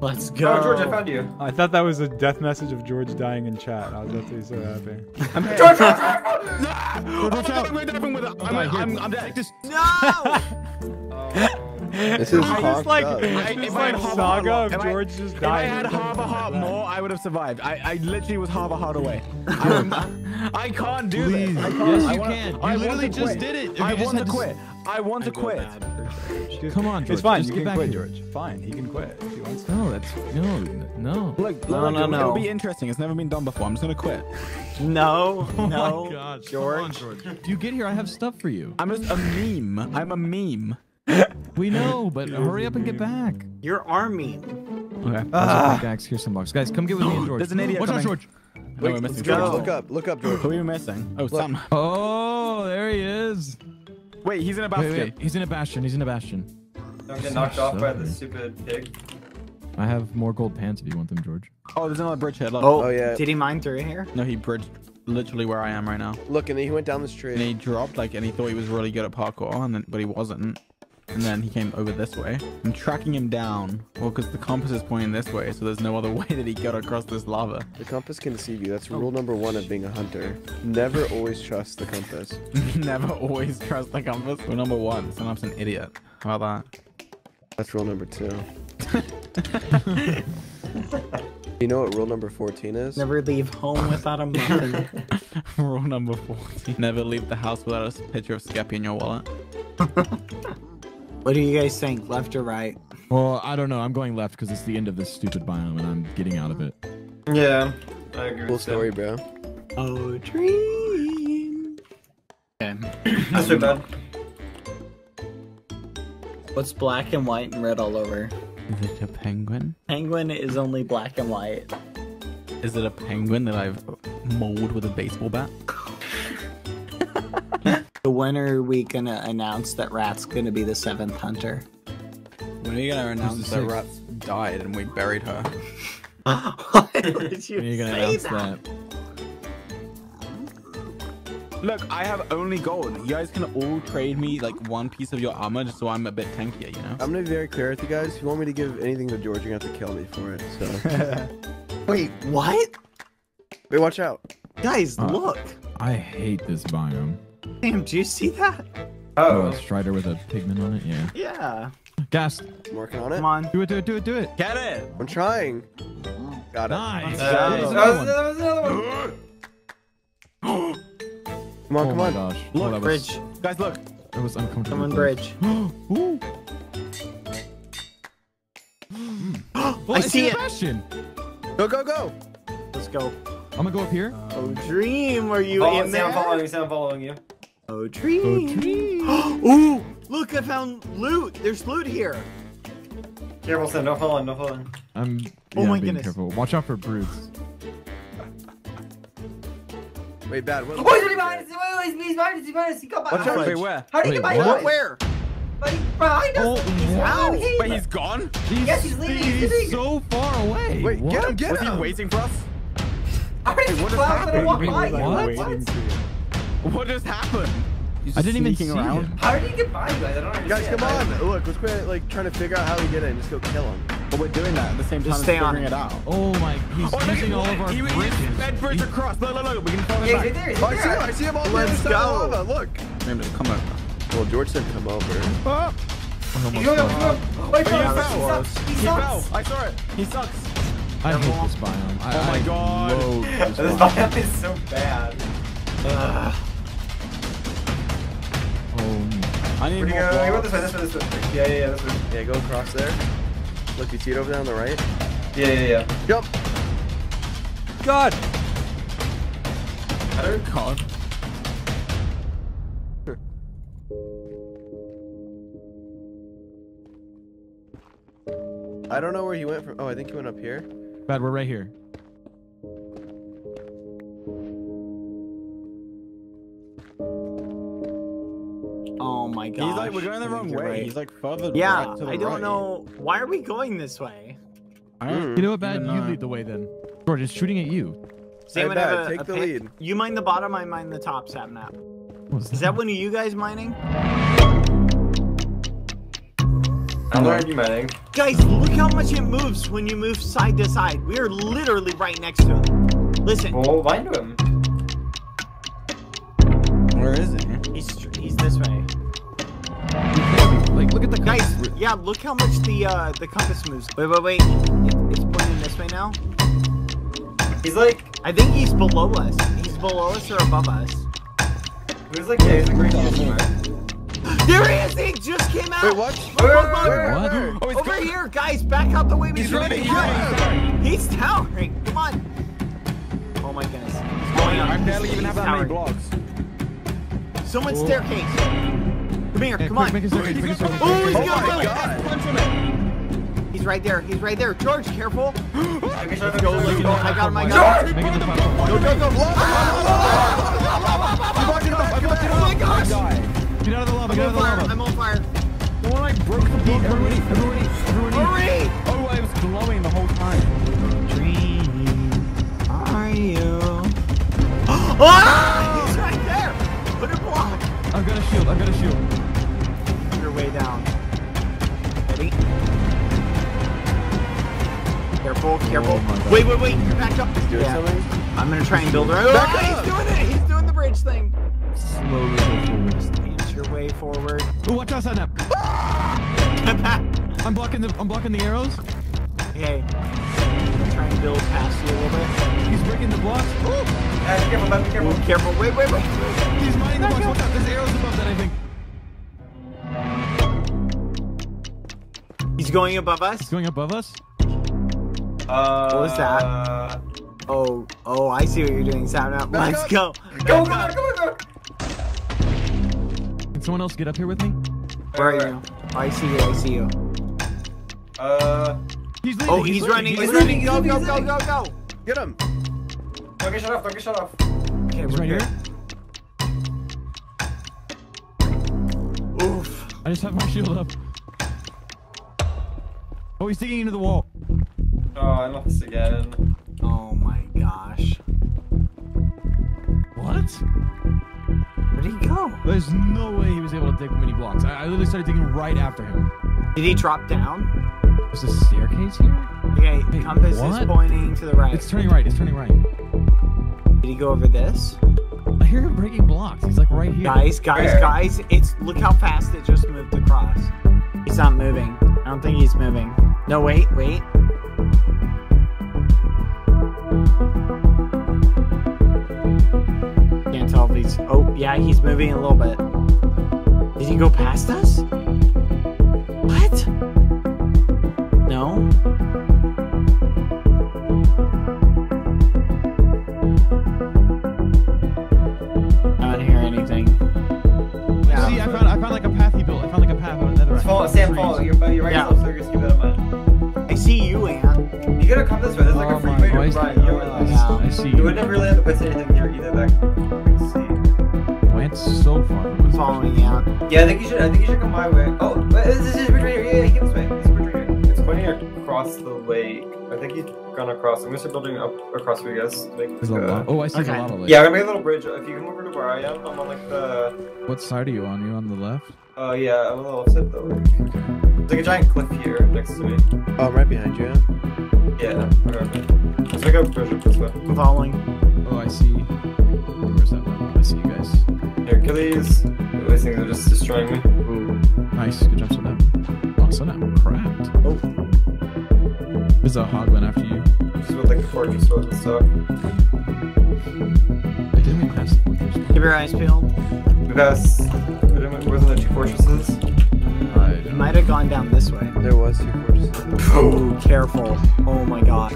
Let's oh, go. Oh, George, I found you. I thought that was a death message of George dying in chat. I was about to be so happy. I'm here. George, George, George! George, dead. Just, No! This is It's just fucked like up. it's I- just if I like had half a saga of if I- George just if I had half a heart more, I would have survived. I, I literally was half a heart away. I, I can't do Please. this. I can't. Yes, I you wanna- can. You I literally just did it. If I want to to quit. I want to quit. bad for George. Come on, George. It's fine. Just You get can back quit, here. George. Fine. He can quit if he wants to. No, that's no, no. Look, No, look, no, it'll, no. it'll be interesting. It's never been done before. I'm just gonna quit. No, Oh no, my gosh, George. Come on, George. Do you get here? I have stuff for you. I'm just a meme. I'm a meme. We know, but hurry up and get back. Your army. Okay. Ah. Here's some pickaxe, Here's some blocks. Guys, come get with me and George. There's an idiot Watch out, coming. George. No, we're Wait, missing let's George. go. Look up, look up, George. Who are we missing? Oh, Sam. Oh, there he is. Wait, he's in a Wait, wait. He's in a bastion. He's in a bastion. I'm getting knocked off by the stupid pig. I have more gold pants if you want them, George. Oh, there's another bridge here. Look. Oh, Oh, yeah. Did he mine through here? No, he bridged literally where I am right now. Look, and then he went down this street. And he dropped like, and he thought he was really good at parkour, and then, but he wasn't. And then he came over this way. I'm tracking him down. Well, because the compass is pointing this way, so there's no other way that he got across this lava. The compass can deceive you. That's oh. rule number one of being a hunter. Never always trust the compass. Never always trust the compass. Rule number one, Sam's an idiot. How about that? That's rule number two. You know what rule number 14 is? Never leave home without a muffin. Rule number 14. Never leave the house without a picture of Skeppy in your wallet. What do you guys think? Left or right? Well, I don't know. I'm going left because it's the end of this stupid biome and I'm getting out of it. Yeah, I agree Cool story, bro. Oh, dream. Okay. That's too bad. What's black and white and red all over? Is it a penguin? Penguin is only black and white. Is it a penguin that I've mauled with a baseball bat? So when are we gonna announce that Rat's gonna be the seventh hunter? When are you gonna announce that that Rat died and we buried her? Why would you When are you gonna say announce that? that? Look, I have only gold. You guys can all trade me like one piece of your armor just so I'm a bit tankier, you know? I'm gonna be very clear with you guys. If you want me to give anything to George, you're gonna have to kill me for it. So, Wait, what? wait, watch out. Guys, Uh, look. I hate this biome. Damn, do you see that? Oh, Oh, a strider with a pigment on it. Yeah. Yeah. Gas. I'm working on it. Come on. Do it. Do it. Do it. Do it. Get it! I'm trying. Got it. Nice. uh, There's that another one. that was another one. Come on, oh come on. gosh. Look, oh, that was, Bridge. Guys, look. That was uncomfortable. Someone close. bridge. Ooh. Oh, I see the it. Bastion. Go, go, go. Let's go. I'm gonna go up here. Oh, dream. Are you Follow, in Sam, there? following you, Sam, following you. Oh, dream. Ooh, look, I found loot. There's loot here. Careful, Sam, don't fall in, don't fall in. I'm. Oh my I'm being goodness. careful. Watch out for brutes. Wait, bad. What, Oh, he's behind us, wait, wait, he's behind us, he's behind us, he got Watch behind out. Wait, where? How did he get behind what? us? Where? But he's behind us. Oh, he's wow. out of here. Wait, he's gone? He's, Yes, he's leaving, he's He's leaving. so far away. Wait, what? get him, get Was he him. waiting for us? I already Hey, what see is and I walk happening? by. What? What? Waiting for you. What just happened? He's I didn't even see around. him. How did he get by you guys? I don't understand. Guys, come on. Look, let's quit like trying to figure out how he did it and just go kill him. But we're doing that at the same time Just stay on it. it out. Oh my, he's Oh, using all of our he, bridges. He bed bridge across. Look, look, look. We can follow him Yeah, back. he's right there. Oh, I see him. I see him on the Let's other go. the lava. Look. Maybe come over. Well, George didn't come over. Oh, He's going up, he's. Oh, oh he he fell. fell. He sucks. He He fell. I saw it. He sucks. I hate this biome. Oh my God. this This biome. biome is so bad. Ugh. Oh, I need Where'd he more go? He went this way, this way, this way. Yeah, yeah, yeah, this way. Yeah, go across there. Look, you see it over there on the right? Yeah, yeah, yeah. Yep. God. God. I don't know where he went from. Oh, I think he went up here. bad. We're right here. Oh my god. He's like, we're going the wrong way. He's like further Yeah, back to the I don't right. know. Why are we going this way? I hmm. You know what, bad? You lead the way then. George, it's shooting at you. Sam, Bad, have a- take a the pick. lead. You mine the bottom, I mine the top, Sapnap. What's Is that one of you guys mining? I'm already mining. Guys, look how much it moves when you move side to side. We are literally right next to him. Listen, Well, bind to him. Where is he? he's he's this way. Like, look at the Guys, yeah, look how much the uh the compass moves. Wait, wait, wait. It, it's pointing this way now. He's like, I think he's below us. He's below us or above us. he's like, yeah, he's like right here somewhere. There he is! He just came out! Wait, what? Wait, wait, wait, wait, What? Oh, he's Over going. here, guys, back out the way we He's should running. be. He's running. He's towering. Come on. Oh my goodness. He's going up. I barely He's- even have he's that many towering. blocks. Someone's staircase. Come here, Hey, come quick, on. make a circuit, make a circuit. Oh, he's Oh gonna my really- god. He's right there. He's right there. George, careful. Okay, Go, shut up, look shut up. I got him. I got him. Make it the platform. Go, go, go. Come back, come back. Oh my gosh. Get out of the lava, I'm get on out of the fire. lava. I'm on fire. The one like broke the block. Everybody, everybody, everybody. Hurry. Oh, I was glowing the whole time. Are you? Ah! He's right there. Put a block. I've got a shield, I've got a shield. Your way down. Ready? Careful, careful. Oh wait, wait, wait. You're back up. Doing Yeah. something? I'm gonna try and build her. Back Ah, up. He's doing it. He's doing the bridge thing. Slowly go inch your way forward. Oh, watch out, Snap. I'm blocking the, I'm blocking the arrows. okay. Try and build past you a little bit. He's breaking the blocks. Oh, Yeah, be careful, bud, be careful. Careful. Wait, wait, wait. he's mining the blocks. Watch out, there's arrows above that, I think. He's going above us. He's going above us. Uh, What was that? Oh, oh, I see what you're doing, Sound Out. Let's up. go. Go, Back go, up. go, go, go. Can someone else get up here with me? Where are you? Oh, I see you. I see you. Uh, He's leaving. Oh, he's running. He's He's running. Go, leaving, go, he's go, leaving. go, go. Get him. don't get shut off, don't get shut off. Okay, He's we're right here. good. Oof. I just have my shield up. Oh, he's digging into the wall. Oh, I lost again. Oh my gosh. What? Where'd he go? There's no way he was able to dig many blocks. I, I literally started digging right after him. Did he drop down? There's a staircase here? Okay, Hey, compass is pointing to the right. It's turning right. It's turning right. Did he go over this? I hear him breaking blocks. He's like right here. Guys, guys, Where? guys, it's look how fast it just moved across. He's not moving. I don't think he's moving. No, wait, wait. Can't tell if he's. Oh, yeah, he's moving a little bit. Did he go past us? What? No. You gotta come this way. There's like Oh a free my to Christ. run. You know where this. Yeah. I see You you. wouldn't really have to put anything here either. That let's see. Went so far. from us. Following Ant. Yeah, I think you should. I think you should come my way. Oh, wait, this is bridge right here. Yeah, yeah, this way. This is bridge right here. It's pointing across the lake. I think he's gone across. I'm gonna start building up across for you guys. to Make, There's a uh, lot. Oh, I see Okay. the lava lake. Yeah, I'm gonna make a little bridge. If you come over to where I am, I'm on like the. What side are you on? You on the left? Uh, yeah, I'm on the left side of the lake. There's like a giant cliff here next to me. Oh, I'm right behind you. Yeah. Okay. Let's make a bridge up this way. I'm following. Oh, I see. Where's that? one? I see you guys. Here, kill these. These things are just destroying me. Nice. Good job, Sapnap. Oh, Sapnap cracked. Oh. There's a hoglin after you. Just with like the fortress swords and stuff. I didn't we pass the fortress? Keep your eyes peeled. We wasn't the two fortresses? I You might have gone down this way. There was two fortresses. Oh, careful. Oh my god.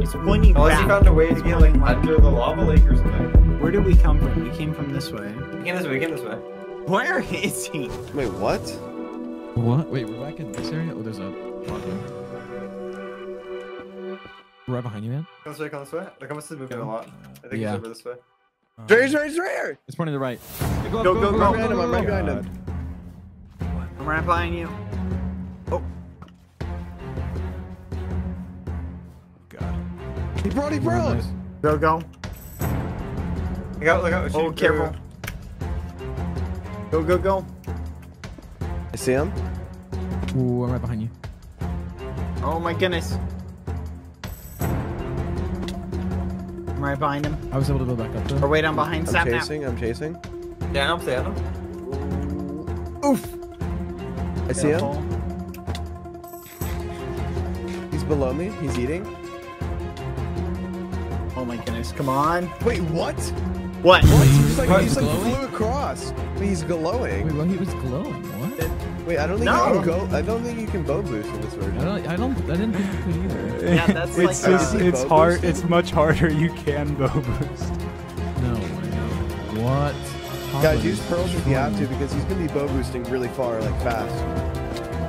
It's pointing Unless back. you found a way to get like under the lava lake or something. Where did we come from? We came from this way. We came this way, we came this way. Where is he? Wait, what? What? Wait, we're back in this area? Oh, there's a hoglin. Right behind you, man. Come this way, come this way. The compass is moving a lot. I think Yeah. it's over this way. Right, right, right here. It's pointing to the right. Go, go, go, I'm right behind him. I'm right behind him. I'm right behind you. Oh. God. He brought, he brought. Nice. Go, go. Look out, look out. Oh, shoot, careful. Go, go, go. I see him. Ooh, I'm right behind you. Oh my goodness. I'm right behind him. I was able to go back up there. Or wait, I'm behind I'm Sapnap. chasing. I'm chasing. Yeah, I'm saying. Oof. I see him. He's below me. He's eating. Oh my goodness, come on. Wait, what? What? What? He's like, What? he's like Glowing? flew across. He's glowing. Wait, well, he was glowing. What? Wait, I don't think No. you can go. I don't think you can bow boost in this version. I version. don't. I don't. I didn't think you could either. Yeah, that's it's like, just uh, it's hard. boosting? It's much harder. You can bow boost. No. What? Guys, use pearls if you have to because he's gonna be bow boosting really far, like fast.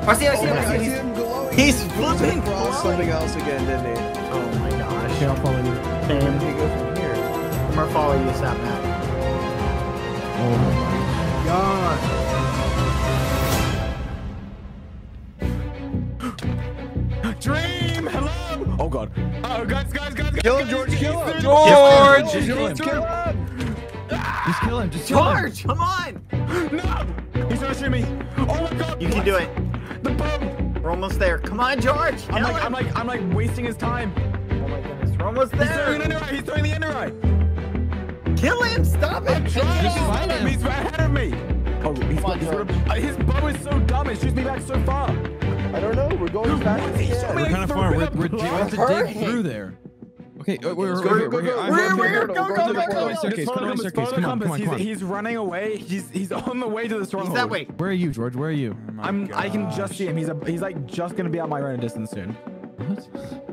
I see, I see, Oh, I I see. see him glowing. He's flipping crossed glowing. something else again, didn't he? Oh my gosh. Okay, I'll follow you. Where he go from here? I'm gonna follow you, Sapnap. Oh my god. Dream, hello. Oh god. Oh guys, guys, guys, guys. Kill him, George, kill him. there. George! Kill him, there. kill Just kill him. Just kill him. George, come on! No! He's trying to shoot me. Oh my god. You can do it. The bow. We're almost there. Come on, George. I'm like. I'm like, I'm like wasting his time. oh my goodness, we're almost He's throwing the there. eye. He's throwing the ender eye. Kill him. Stop it! I'm trying to fight stop him. him. He's right ahead of me. Oh, he's, Come on, he's George. uh, his bow is so dumb. It shoots me back so far. I don't know. We're going as fast as we He shot can. me We're kind of through far. it We're, up we're, we have to line. dig through there. Okay, uh, we're, we're, Go, we're, go, we're, go, I'm go, right go, here. go, Go, go, go, go, go, go, go, go. staircase, Just go follow down the the compass, staircase. Come on, come on, come on. He's, he's running away. He's he's on the way to the stronghold. He's that way. Where are you, George? Where are you? Oh I'm. I can just see him. He's a. He's like just gonna be out my running distance soon. What?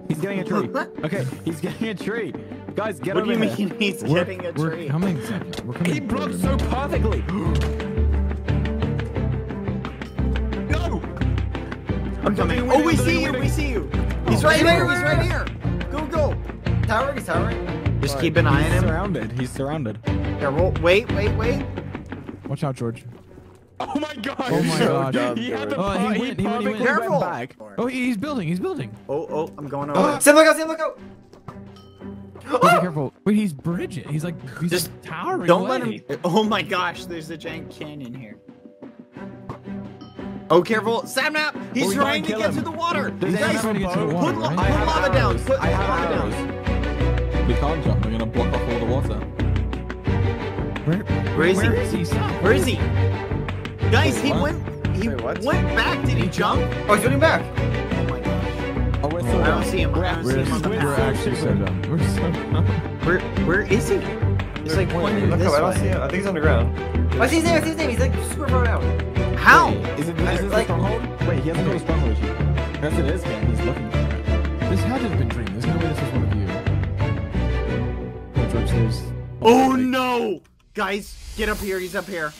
He's getting a tree. Okay, he's getting a tree. Guys, get What do you mean he's We're, getting a tree? we're coming. We're coming. He blocked so perfectly. no. I'm coming. Oh, we see you. We see you. He's right here. He's right here. Go, go. Towering, he's towering. Just keep an eye on him. He's surrounded. He's surrounded. Here, roll. Wait, wait, wait. Watch out, George. Oh my god. Oh my so god. dumb, He had the Oh, he part- went, he went, he went. Back. Oh, he's building. He's building. Oh, oh, I'm going over. Sam, look out, Sam, look out. Oh, be careful. Wait, he's Bridget. He's like, he's Just like towering Don't let him. Oh my gosh, there's a giant canyon here. Oh, careful. Sapnap! Oh, He's we trying gotta get him. to the water. Does He's trying to get to the water, Put, right? Put have lava down. Put lava down. Arrows. We can't jump. We're gonna block off all the water. Where, Where is he? Where is he? Stop. Where is he? Guys, he What? went. He Wait, went back. Did he jump? Oh, he's shooting back. Oh my gosh. Oh, we're so I don't see him. I don't We're, him on the we're actually so dumb. We're so dumb. Where, where is he? He's like pointing Look this up, I don't see way. him. I think he's underground. Oh, I see his name, I see his name. He's like super far out. How? Is it, is this like- a stronghold? Wait, he hasn't got a stronghold yet. Yes, it is, man. He's looking for it. This had to have been Dream. There's no way this was one of you. Oh, George, there's. Oh no! Guys, get up here. He's up here.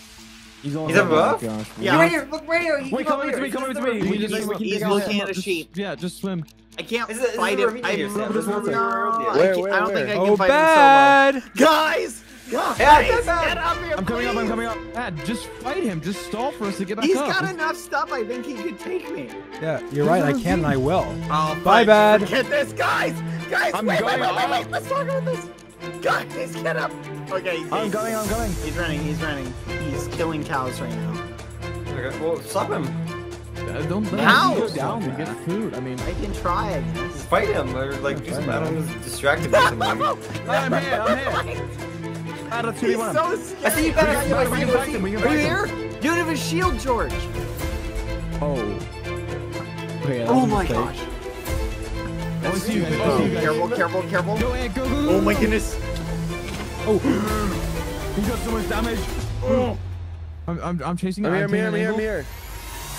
He's, on He's up above? Gosh. Yeah. He's right here. Look right here. He Wait, came come over over to me, come over He's to me. just We over just- here. He's looking at a just- sheep. Yeah, just swim. I can't Is it- is it fight a him. I, here, Sam? no, it a no, ravine? I Where, where, I don't where? think I can Oh, fight bad. him solo. Guys, Guys, Yeah, get get up here, I'm coming up. I'm coming up. Dad, just fight him. Just stall for us to get back He's up. He's got enough stuff. I think he could take me. Yeah, you're right. I can and I will. Oh, Bye, fine, bad. Forget this, guys. Guys, I'm wait, wait, going wait, wait, up. wait. Let's talk about this. Guys, get up. Okay, he's, I'm going. I'm going. He's running. He's running. He's killing cows right now. Okay, well, stop him. Uh, don't let How? him go down to get food. I mean, I can try, I guess. Fight him, or like do some, I don't know, just distracted by something. I'm here. I'm here. Out of He's 2v1. so scary. I see you back, I see you back, We can I see him. Are you him. here? Do it with a shield, George. Oh. Okay. that Oh my mistake. gosh. oh, I see you guys. I Oh, you careful, careful, careful. Go, Ant, go, go, go. Oh my goodness. Oh. He got so much damage. Oh. I'm, I'm, I'm chasing. I'm here, I'm here, I'm here, I'm here.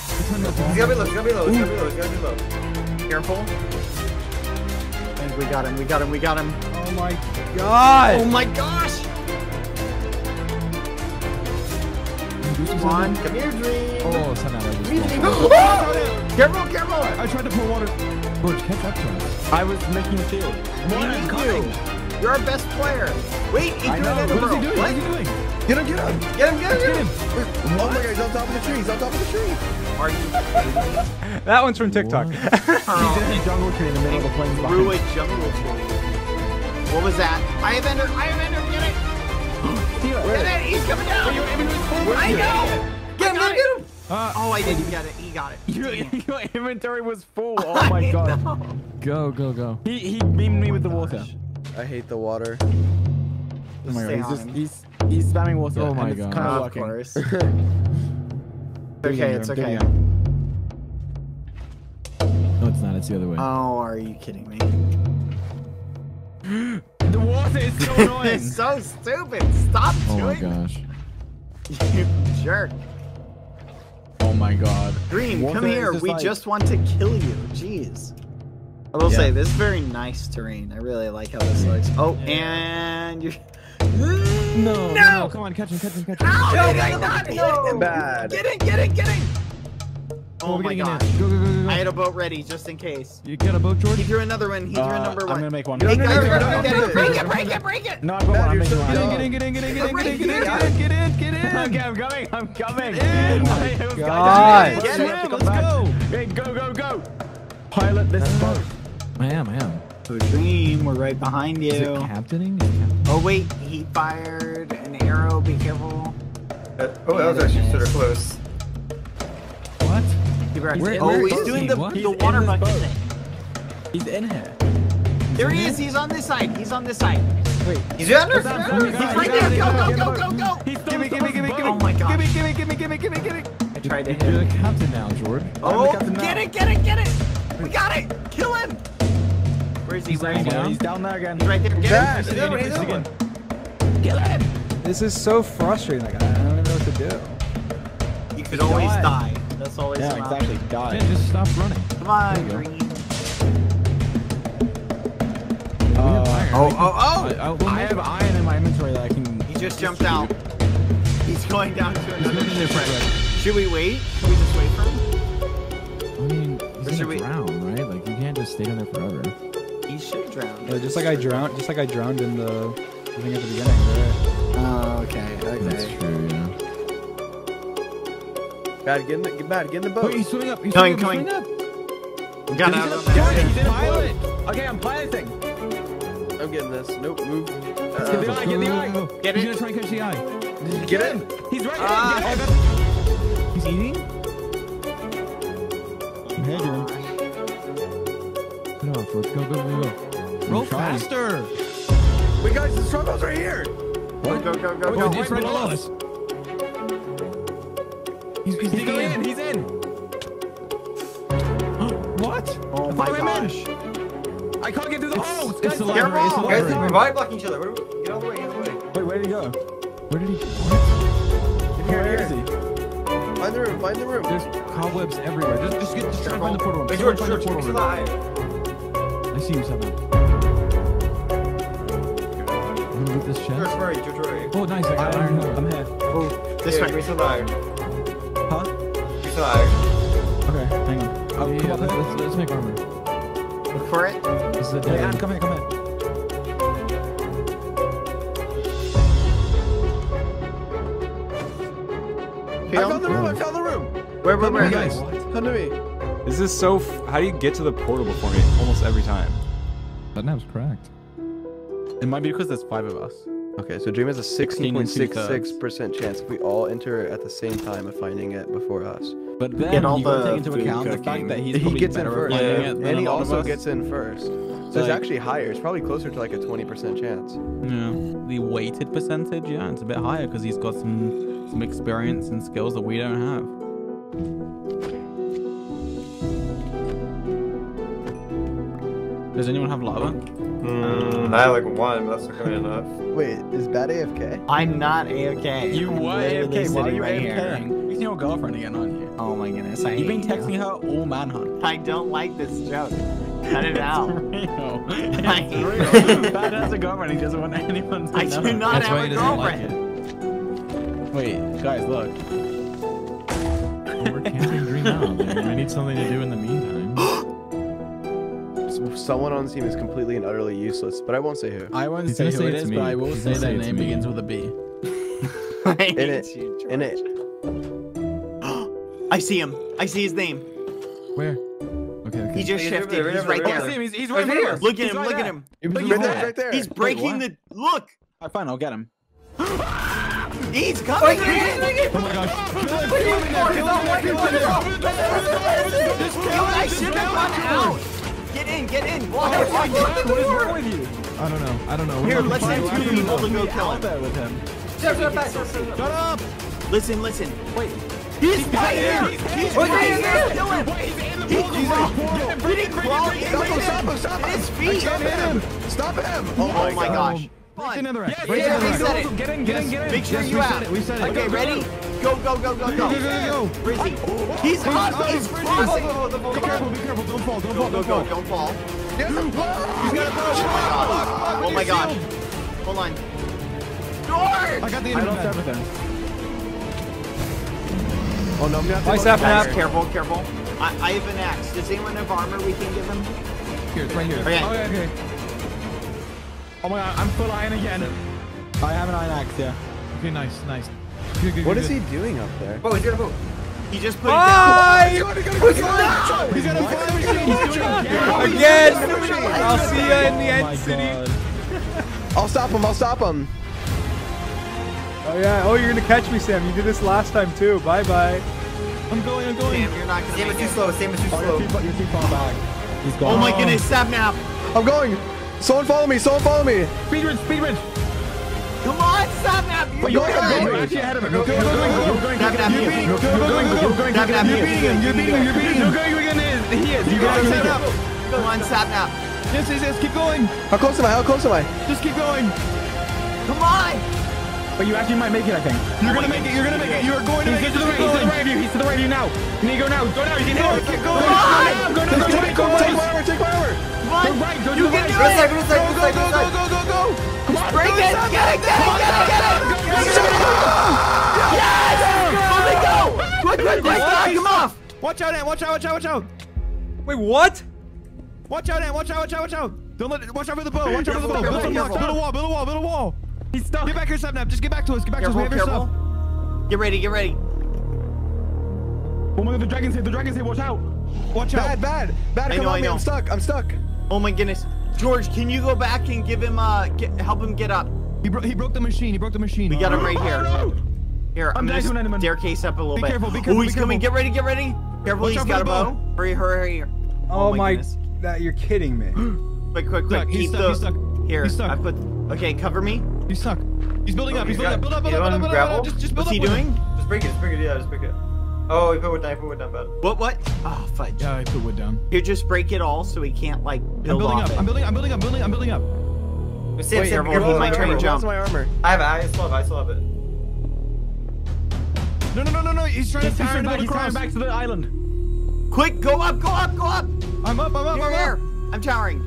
He's gotta be low, he's gotta be low, he's gotta be low, he's gotta be low. Careful. I think we got him. We got him. We got him. Oh my god! Oh my gosh. Come on. Come here, Dream. Oh, it's not that Come here, Dream. Oh! Careful, careful. I tried to pour water. George, catch up to us. I was making a shield. We need you. You're our best player. Wait, he I threw know. an What is he doing? What? What is he doing? Get him, get him. Get him, get him, get him! Oh my god, he's on top of the tree. He's on top of the tree. Are you That one's from TikTok. He's in a jungle tree in the middle of the plains through behind. a jungle tree? What was that? I have Ender. I have Ender. Get it. Get it. He's coming down. I know. Get him, get him, get him. Uh, oh, I didn't get it. He got it. Your, your inventory was full. Oh my god. Go, go, go. He he beamed me with the water. I hate the water. Oh my god. He's just he's he's spamming water. Oh my and it's God. Kind of Of working. course. Okay, it's okay. No, it's not. It's the other way. Oh, are you kidding me? The water is so annoying. it's so stupid. Stop oh my gosh. You jerk. Oh my god. Dream, Water come here. just We like- just want to kill you. Jeez. I will Yeah. say, this is very nice terrain. I really like how this looks. Oh, and you're... No, no, no, come on, catch him, catch him, catch him. How did I not hit him? Bad. Get in, get in, get in! Oh, Oh my god. Go, go, go, go, go. I had a boat ready just in case. You get a boat, George? He threw another one. He threw Uh, number I'm gonna make one. No, no, no, no, no, no, no, Break it, break it, break it! No, I got one. Bad, I'm you're making so one. Get in, get in, get in, get in, get in, get in, get in, get in, get in. Okay, I'm coming. I'm coming. in. It was God. Get we it. have to Let's go. Okay, go, go, go. Pilot this boat. I am, I am. So Dream, we're right behind you. captaining? Is it captaining? Oh wait, he fired an arrow. Be careful. Uh, oh, that was actually sort of close. What? Keep your eyes- Where- oh, he's doing he? the, What? the He's water bucket thing. He's in here. There he is. He's on this side. He's on this side. Wait. He's under! He's He's right there. Go, go, go, go, go. He's Give me, give me, give me, give me. Oh my gosh. Give me, give me, give me, give me, give me, give me. I tried to hit You're the captain now, George. Oh, get it, get it, get it. We got it. Kill him. Where is he? Where is he? down. He's down there again. He's right there. Get him. He's Kill again, him. he's again. Kill him. This is so frustrating. Like, I don't even know what to do. You could always die. die. That's always Yeah, an exactly. Die. Jen, just stop running. Come on, There you go. Green. Uh, Oh, oh, I, I, oh. I have iron in my inventory that I can. He just jumped out. He's going down to another shipwreck. different Should we wait? Can we just wait for him? I he's should gonna we- drown, right? Like, you can't just stay down there forever. He should drown. Yeah, just like I drowned, just like I drowned in the thing at the beginning. Right? Oh, okay, That's true, yeah. Bad, get in the, get bad, get in the boat. Wait, he's swimming up. He's Coming, swimming up, coming. he's swimming up. We got He's out in of a- that. George, he's in a Pilot. Okay, I'm piloting. I'm getting this. Nope, move. Get the Uh, eye, get the eye. Get He's it. gonna try and catch the eye. get in. He's right Ah. there. Get He's eating? I'm here, Dream. Get off, George. Go, go, go, go. Roll faster. Wait, guys, the struggle's right here. Go, go, go, go, Oh, go. right below us. He's, he's He's digging in. in. He's in. What? Oh my Follow him in. I can't get through the hole. It's the library. It's the Careful. Guys, we're body blocking each other. Where do we- Get out of the way, get out of the way. Wait, where did he go? Where did he? What? Where is he? Find the room, find the room. There's cobwebs everywhere. Just, just get, just try to find the portal room. Wait, Someone George, find George, the fix portal the room. eye. I see you, Seven. I'm gonna loot this George, chest. where are you? George, where are you? Oh, nice. I got iron. I'm, I'm here. Oh, this Here, way. Give me some iron. Huh? Give me some iron. Okay, hang on. I'll Yeah, come yeah, up let's, here. let's, let's make armor. Look for it. This is a dead Anne, end. come here, come here. I found the room. I found the room. Where, where, where? Guys, come to me. This is so. F- How do you get to the portal before me? Almost every time. Sapnap's cracked. It might be because there's five of us. Okay, so Dream has a 16 and 16.66% chance if we all enter at the same time of finding it before us. But then Get all you gotta the take into food account the fact that he's He probably gets in first, at Yeah. and he a lot of also us. gets in first. So it's actually higher. It's probably closer to like a 20% chance. Yeah. The weighted percentage, yeah, it's a bit higher because he's got some some experience and skills that we don't have. Does anyone have lava? Mm, I have like one, but that's not gonna be enough. Wait, is Bad AFK? I'm not AFK. You I'm were AFK. Why are you right AFKing? here. You're your girlfriend again, aren't you? Oh my goodness, I You've been texting you. her all manhunt. I don't like this joke. Cut it out. real. I- It's real. Bad has a girlfriend. He doesn't want anyone to I know. do not That's have he a doesn't like girlfriend. Wait, guys, look. We're camping Dream out. man. We need something to do in the meantime. Someone on the team is completely and utterly useless, but I won't say who. I won't He's say who it's me. but I will He's say gonna their say name me. begins with a B. I hate In it. you, In George. it. I see him. I see his name. Where? Okay, okay. He just He's shifted. over there, He's right there. there. He's, he's right right here. here. Look at him. Look at him. Right there, right there. He's breaking the. Look. Alright, fine, I'll get him. He's coming. Oh my gosh. I should have gone out. Get in. Get in. Walk out. What is wrong with you? I don't know. I don't know. Here, let's gonna send two people to go kill him. with him. Shut up! Listen, listen. Wait. He's right here. He's right here. Kill him. He crawled. Did he crawl Stop him, stop him, stop him! His I feet. can't hit him! Stop him! Oh my gosh. Break the Fun. netherrack. Yes, Break yes, the we said it. Get in, get in, get in. Make sure Yes, you we have. it, we said it. Okay, ready? Go, go, go, go, go. Go, go, go, go. Where is he? He's up. He's crossing. Be careful, be careful. Don't fall, don't fall, Go, don't go, fall. don't fall. Yes, I'm Oh my gosh. Hold on. George! I got the internet. everything. Oh no, I'm gonna have to Bye, go- Sapnap. Guys, careful, careful. I, I have an axe. Does anyone have armor we can give him? Here, it's right here. Okay. Okay, okay. Oh my god, I'm full iron again. I have an iron axe, yeah. Okay, nice, nice. Good, good, What good, is he doing up there? Oh, he's got a boat. He just put Bye! Oh, he's got a fire machine. He's doing it again. Again! I'll see you in the Oh end city. I'll stop him, I'll stop him. Oh yeah. Oh, you're gonna catch me, Sam. You did this last time too. Bye bye. I'm going, I'm going. Damn, you're not gonna Sam is too slow. Sam is too Oh, slow. you're too, you're too far back. He's gone. Oh my goodness, Sapnap! I'm going. Someone follow me, someone follow me. Speed bridge, speed bridge. Come on, Sapnap! But You're you're, good. you're actually ahead of him. Go, go, go, go, go, go. You're you. beating him. Go, go, go, go, go. Sapnap, You're beating him. You're beating him. You're beating him. You're going again. He is. You guys make it. Come on, Sapnap. Yes, yes, yes. Keep going. How close am I? How close am I? Just keep going. Come on! But you actually might make it, I think. You're gonna make it. You're gonna make it. You're going to make it. He's to the right. He's to the right of you. He's to the right of you now. Can you go now? Go now. You can hit him. Go now. Go now. Go now. Take, Go take now. my armor, take my armor. Come on! Go right. Go to You the can right. do Go it! inside, go inside, go inside, go inside. go, go, go. Come on, Break go it! inside. Get it! Get it! Get it! Get it! Get it! Yes! Let it go! Quick, quick, quick! Knock him off! Watch out, Ant. Watch out. Watch out. Watch out. Wait, what? Watch out, Ant. Watch out. Watch out. Watch out. Don't let it. Watch out for the bow. Watch out for the bow. Careful, Build some blocks. careful. Build a wall. Build a wall. Build a wall. He's stuck. Get back here, Sapnap. Just get back to us. Get back to us. We Careful, have your careful. stuff. Get ready, get ready. Oh my god, the dragon's here. The dragon's here. Watch out. Watch out. Bad, bad, bad. I Come know, on I me. know. I'm stuck. I'm stuck. Oh my goodness. George, can you go back and give him, uh, get, help him get up? He, bro he broke the machine. He broke the machine. We got him right here. Oh, no. Here, I'm, I'm gonna dying to an enemy. staircase up a little Be bit. careful, be careful, Oh, he's be coming. careful. Get ready, get ready. Careful, Watch he's out for got a bow. bow. Hurry, hurry, hurry. Oh, my. goodness. That you're kidding me. Quick, quick, quick. Stuck, he's Keep stuck, the. he's stuck. Here, He's stuck. I put. Okay, cover me. He's stuck. He's building up. He's He's building up. got- Build up. Build you up. Build up. Build up. Just, just build What's up. he with him. doing? Just break it, just break it. Yeah, just break it. Oh, he put wood down, he put wood down, bad. What? What? Oh, fudge. Yeah, I put wood down. Here, just break it all so he can't like build I'm building off up. it. I'm building. I'm building. I'm building. I'm building up. Wait, Sam, Wait, Sam, careful, he might try and jump. Where's my armor? I have it, I still have it, I still have it. No, no, no, no, no. He's trying to. He's He's trying to back, build he's across. back to the island. Quick, go up, go up, go up. I'm up. I'm up. Here, I'm here. up. I'm towering.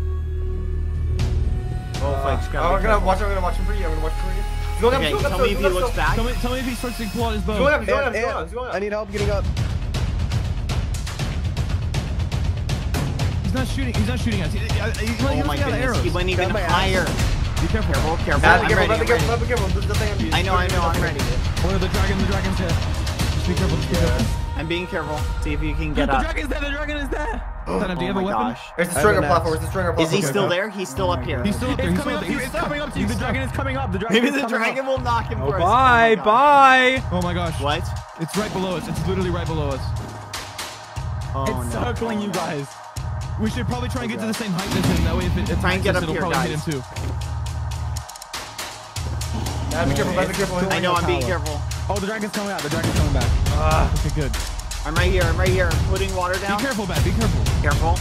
Oh, Uh, fudge. oh, gotta I'm gonna watch I'm gonna watch him for you, I'm gonna watch him for you. He's going up, Okay, he's going up, tell me he's if he going looks still. back. Tell me. Tell me if he starts to pull out his bow. He's going up, he's going up, Ant, he's going up, Ant, he's going I need help getting up. He's not shooting. He's not shooting us. He, he, he's Oh not my using goodness, arrows. he went even Got ass. higher. Be careful. Careful, careful. I'm be careful, be I'm careful, be careful. There's nothing on you. I know, I know, I'm ready. Oh, the dragon. The dragon's here. Just be careful. Just be careful. I'm being careful. See if you can get The up. dragon's there. The dragon is there. Adam, oh, do you Oh have a my weapon? gosh. Where's the I stringer an axe. platform? Where's the stringer platform? Is he still there? He's still up here. He's still up there. It's He's coming up up to you. He's coming up to you. The dragon is coming up. The dragon Maybe is the dragon up. will knock him Oh, first. bye, oh my gosh. bye. Oh my gosh. What? It's right below us. It's literally right below us. Oh It's no. circling you guys. We should probably try and get to the same height as him. That way, if it attacks Try and get us, up it'll here, probably guys. hit him too. Bad, be careful, be careful. I know. I'm being careful. Oh, the dragon's coming out. The dragon's coming back. Okay, good. I'm right here. I'm right here. I'm putting water down. Be careful, Bad. Be careful. Careful.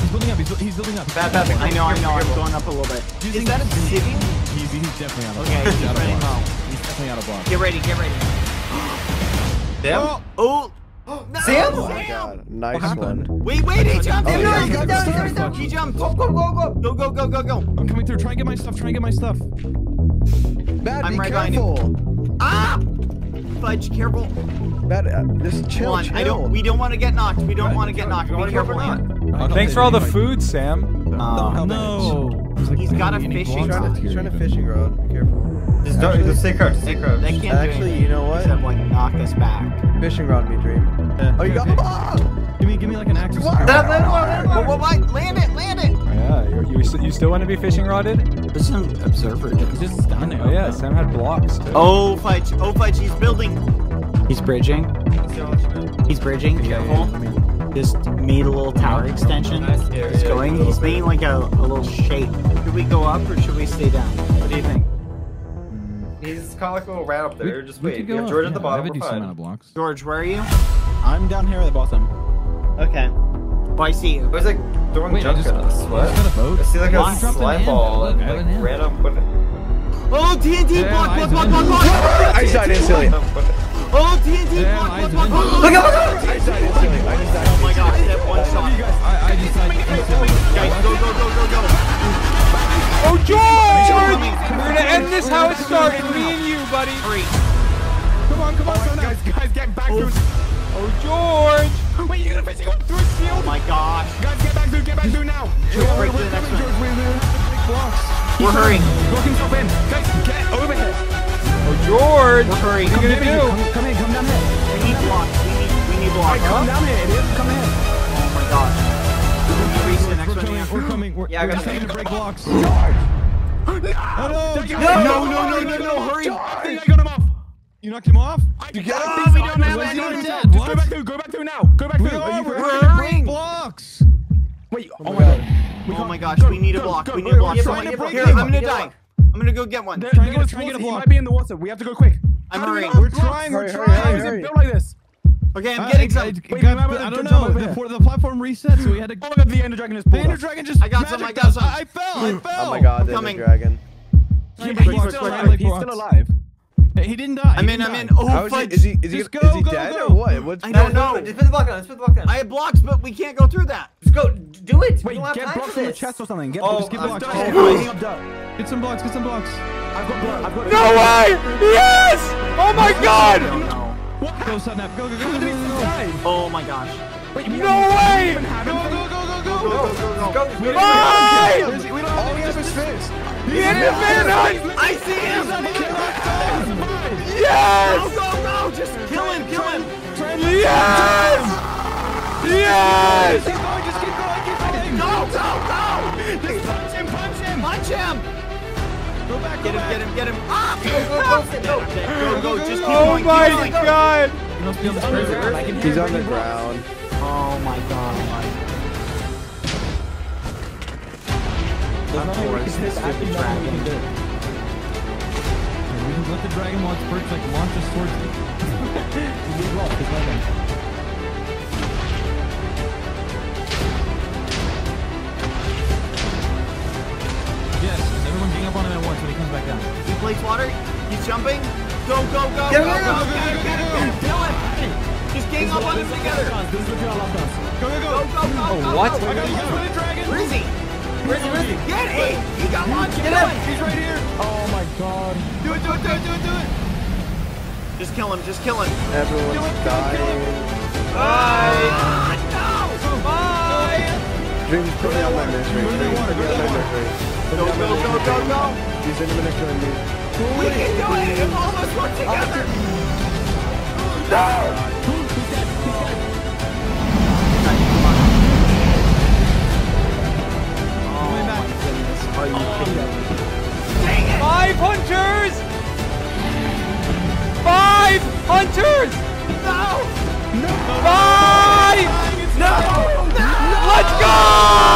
He's building up. He's, he's building up. Bad, bad, be I know. I know. I'm going up a little bit. Using- Is that obsidian? He's, he's definitely out of Okay, blocks. he's out running blocks. low. He's definitely out of blocks. Get ready. Get ready. Damn. Oh. oh. Sam? Oh my god. Nice one. Wait, wait, he jumped! Oh, He yeah. jumped! Down, down. He jumped! Go, go, go, go! Go, go, go, go, go! I'm coming through. Try and get my stuff. Try and get my stuff. Bad, I'm be right behind you. Careful. Ah! Fudge, careful. Bad, uh, just chill, on. chill. I don't. We don't want to get knocked. We don't want to get knocked. Be careful, man. Thanks for all the food, Sam. Uh, No. He's got a fishing rod. He's here trying to fishing rod. Be careful. Just don't, Actually- just stay crouched, stay crouched. They can't do Actually, you know what? Except like knock us back. Fishing rod me, dream. Oh, you got okay. ah! Give me, give me like an axe. What? Land it! Land it! Yeah, you, you, you still want to be fishing rodded? There's an observer. He's just down there. Oh yeah, Sam had blocks too. Oh, fudge! Oh, fudge! He's building. He's bridging. He's bridging. Careful. Just made a little tower extension. Yeah, He's yeah, going. yeah. He's making like a, a little shape. Should we go up or should we stay down? What do you think? Mm. He's kind of like a little rat up there. Just We wait. could We go have up, George at yeah, the I have bottom. a We're decent amount of blocks. George, where are you? I'm down here at the bottom. Okay. Oh, I see you. I was like throwing Wait, I junk just, at us. What? got a boat. I see like Why? a slime ball and oh, I like an ant. random. Put. Oh, TNT! Yeah, block, block, eyes block, on block, oh, block! I died instantly. Oh, TNT! Yeah, block, eyes block, on block, block! Look at oh, look I died instantly. I just died. Oh my god, that one shot. I, I just like instantly. Guys, go, go, go, go, go! Oh, George! We're gonna end this how it started, me and you, buddy. Hurry. Come on, come on, guys, guys, get back through. Oh, George! Wait, you're gonna fishing go through a Oh my gosh. Guys, get back through, get back through now. George, We're- break to we're the next coming, one. George, we're- we're big blocks. We're hurrying. Lock himself in. Guys, get over here. Oh, George! We're hurrying. What are you Come, gonna do? come, come in, come down here. We need blocks. We need, we need blocks. Come down here, idiot. Come here. Oh my gosh. We need to reach the next We're coming. We're coming. We're, Yeah, I we're got just you. having to break blocks. No, No, no, no, no, no, hurry. I think I got him off. You knocked him off? Oh, we don't have Where's any the other of dead? that. Just go back through, go back through now. Go back We through. are. Are We're ready? We're hurrying. blocks. Wait, oh, oh my my god. God. Oh my gosh, go, we need a block. go, We need go, a block. Someone go, get go, Here, I'm gonna go. die. I'm gonna go get one. There- Try and get a- try and get a water. He might be in the water. We have to go quick. I'm How we hurrying. not We're trying. We're Hurry, hurry, trying. How is hurry. it built like this? Okay, I'm I- getting I- some. I, Wait, got- remember I don't know. The, for- the platform reset, so we had to. Oh my god, the Ender Dragon is The pulled Ender. Dragon just. I got some, I magic got some. I, I fell. I fell. Oh my god, the Coming. dragon. Keep Quick, blocks, quick, quick, try quick. and He's still alive. He didn't die. I'm He in, I'm in. Oh, How is he? fudge. Is he? Is he? Just Is go, he go, dead go. or what? What's I don't know. Just put the block on. Just put the block on. I have blocks, but we can't go through that. Just go. Do it. we Wait, don't have get blocks for from the chest or something. Get Oh, blocks. Just get I'm blocks. done. Oh, Oh, picking up dirt. Get some blocks. Get some blocks. I've got blood. I've got No way! Yes! Oh my god! No, no. Go, Sapnap. Go, go, go, go, go, go. Oh my gosh. Wait, we No don't way! even have Go, him. go, go, go, go. Go, go, go, go. We don't Bye! even have him. We don't All have he him. has is fist. The end! I see him. Yes! Go, go, go. Just kill him, kill him. Yes! Yes! Keep going, just keep going, keep going. Go, go, go. Just punch him, punch him. Punch him. Go back, Get him, get him, get him. Ah! Go, go, just keep Oh going. my keep going. god! You must be on the screen. I can hear He's on the ground. Oh my god. There's nothing we course, can this do. stupid Absolutely nothing we can do. We can let the dragon launch birds like launch us towards you. He's lost, there's nothing. Yes, everyone gang up on him at once when he comes back down. He plays water. He's jumping. Go, go, go, Get go, him, go, go, go, go, get him, get him, kill him. Just gang up on him together. This is what y'all left us. Go, go, go, go, go, go. what? go. I got launched by the dragon. Where is he? Where is he? Where is he? Get him. He got launched. Get him. He's right here. Oh my god. Do it, do it, do it, do it, do it. Just kill him. Just kill him. Everyone's dying. Bye. No. Bye. Dream's put me on my misery. Put me on my misery. Go, go, go, go, go. He's in the ministry of me. We can do it if all of us work together. Oh Are you kidding me? Five hunters! Five hunters! No! No! Five! No! no! no! Let's go!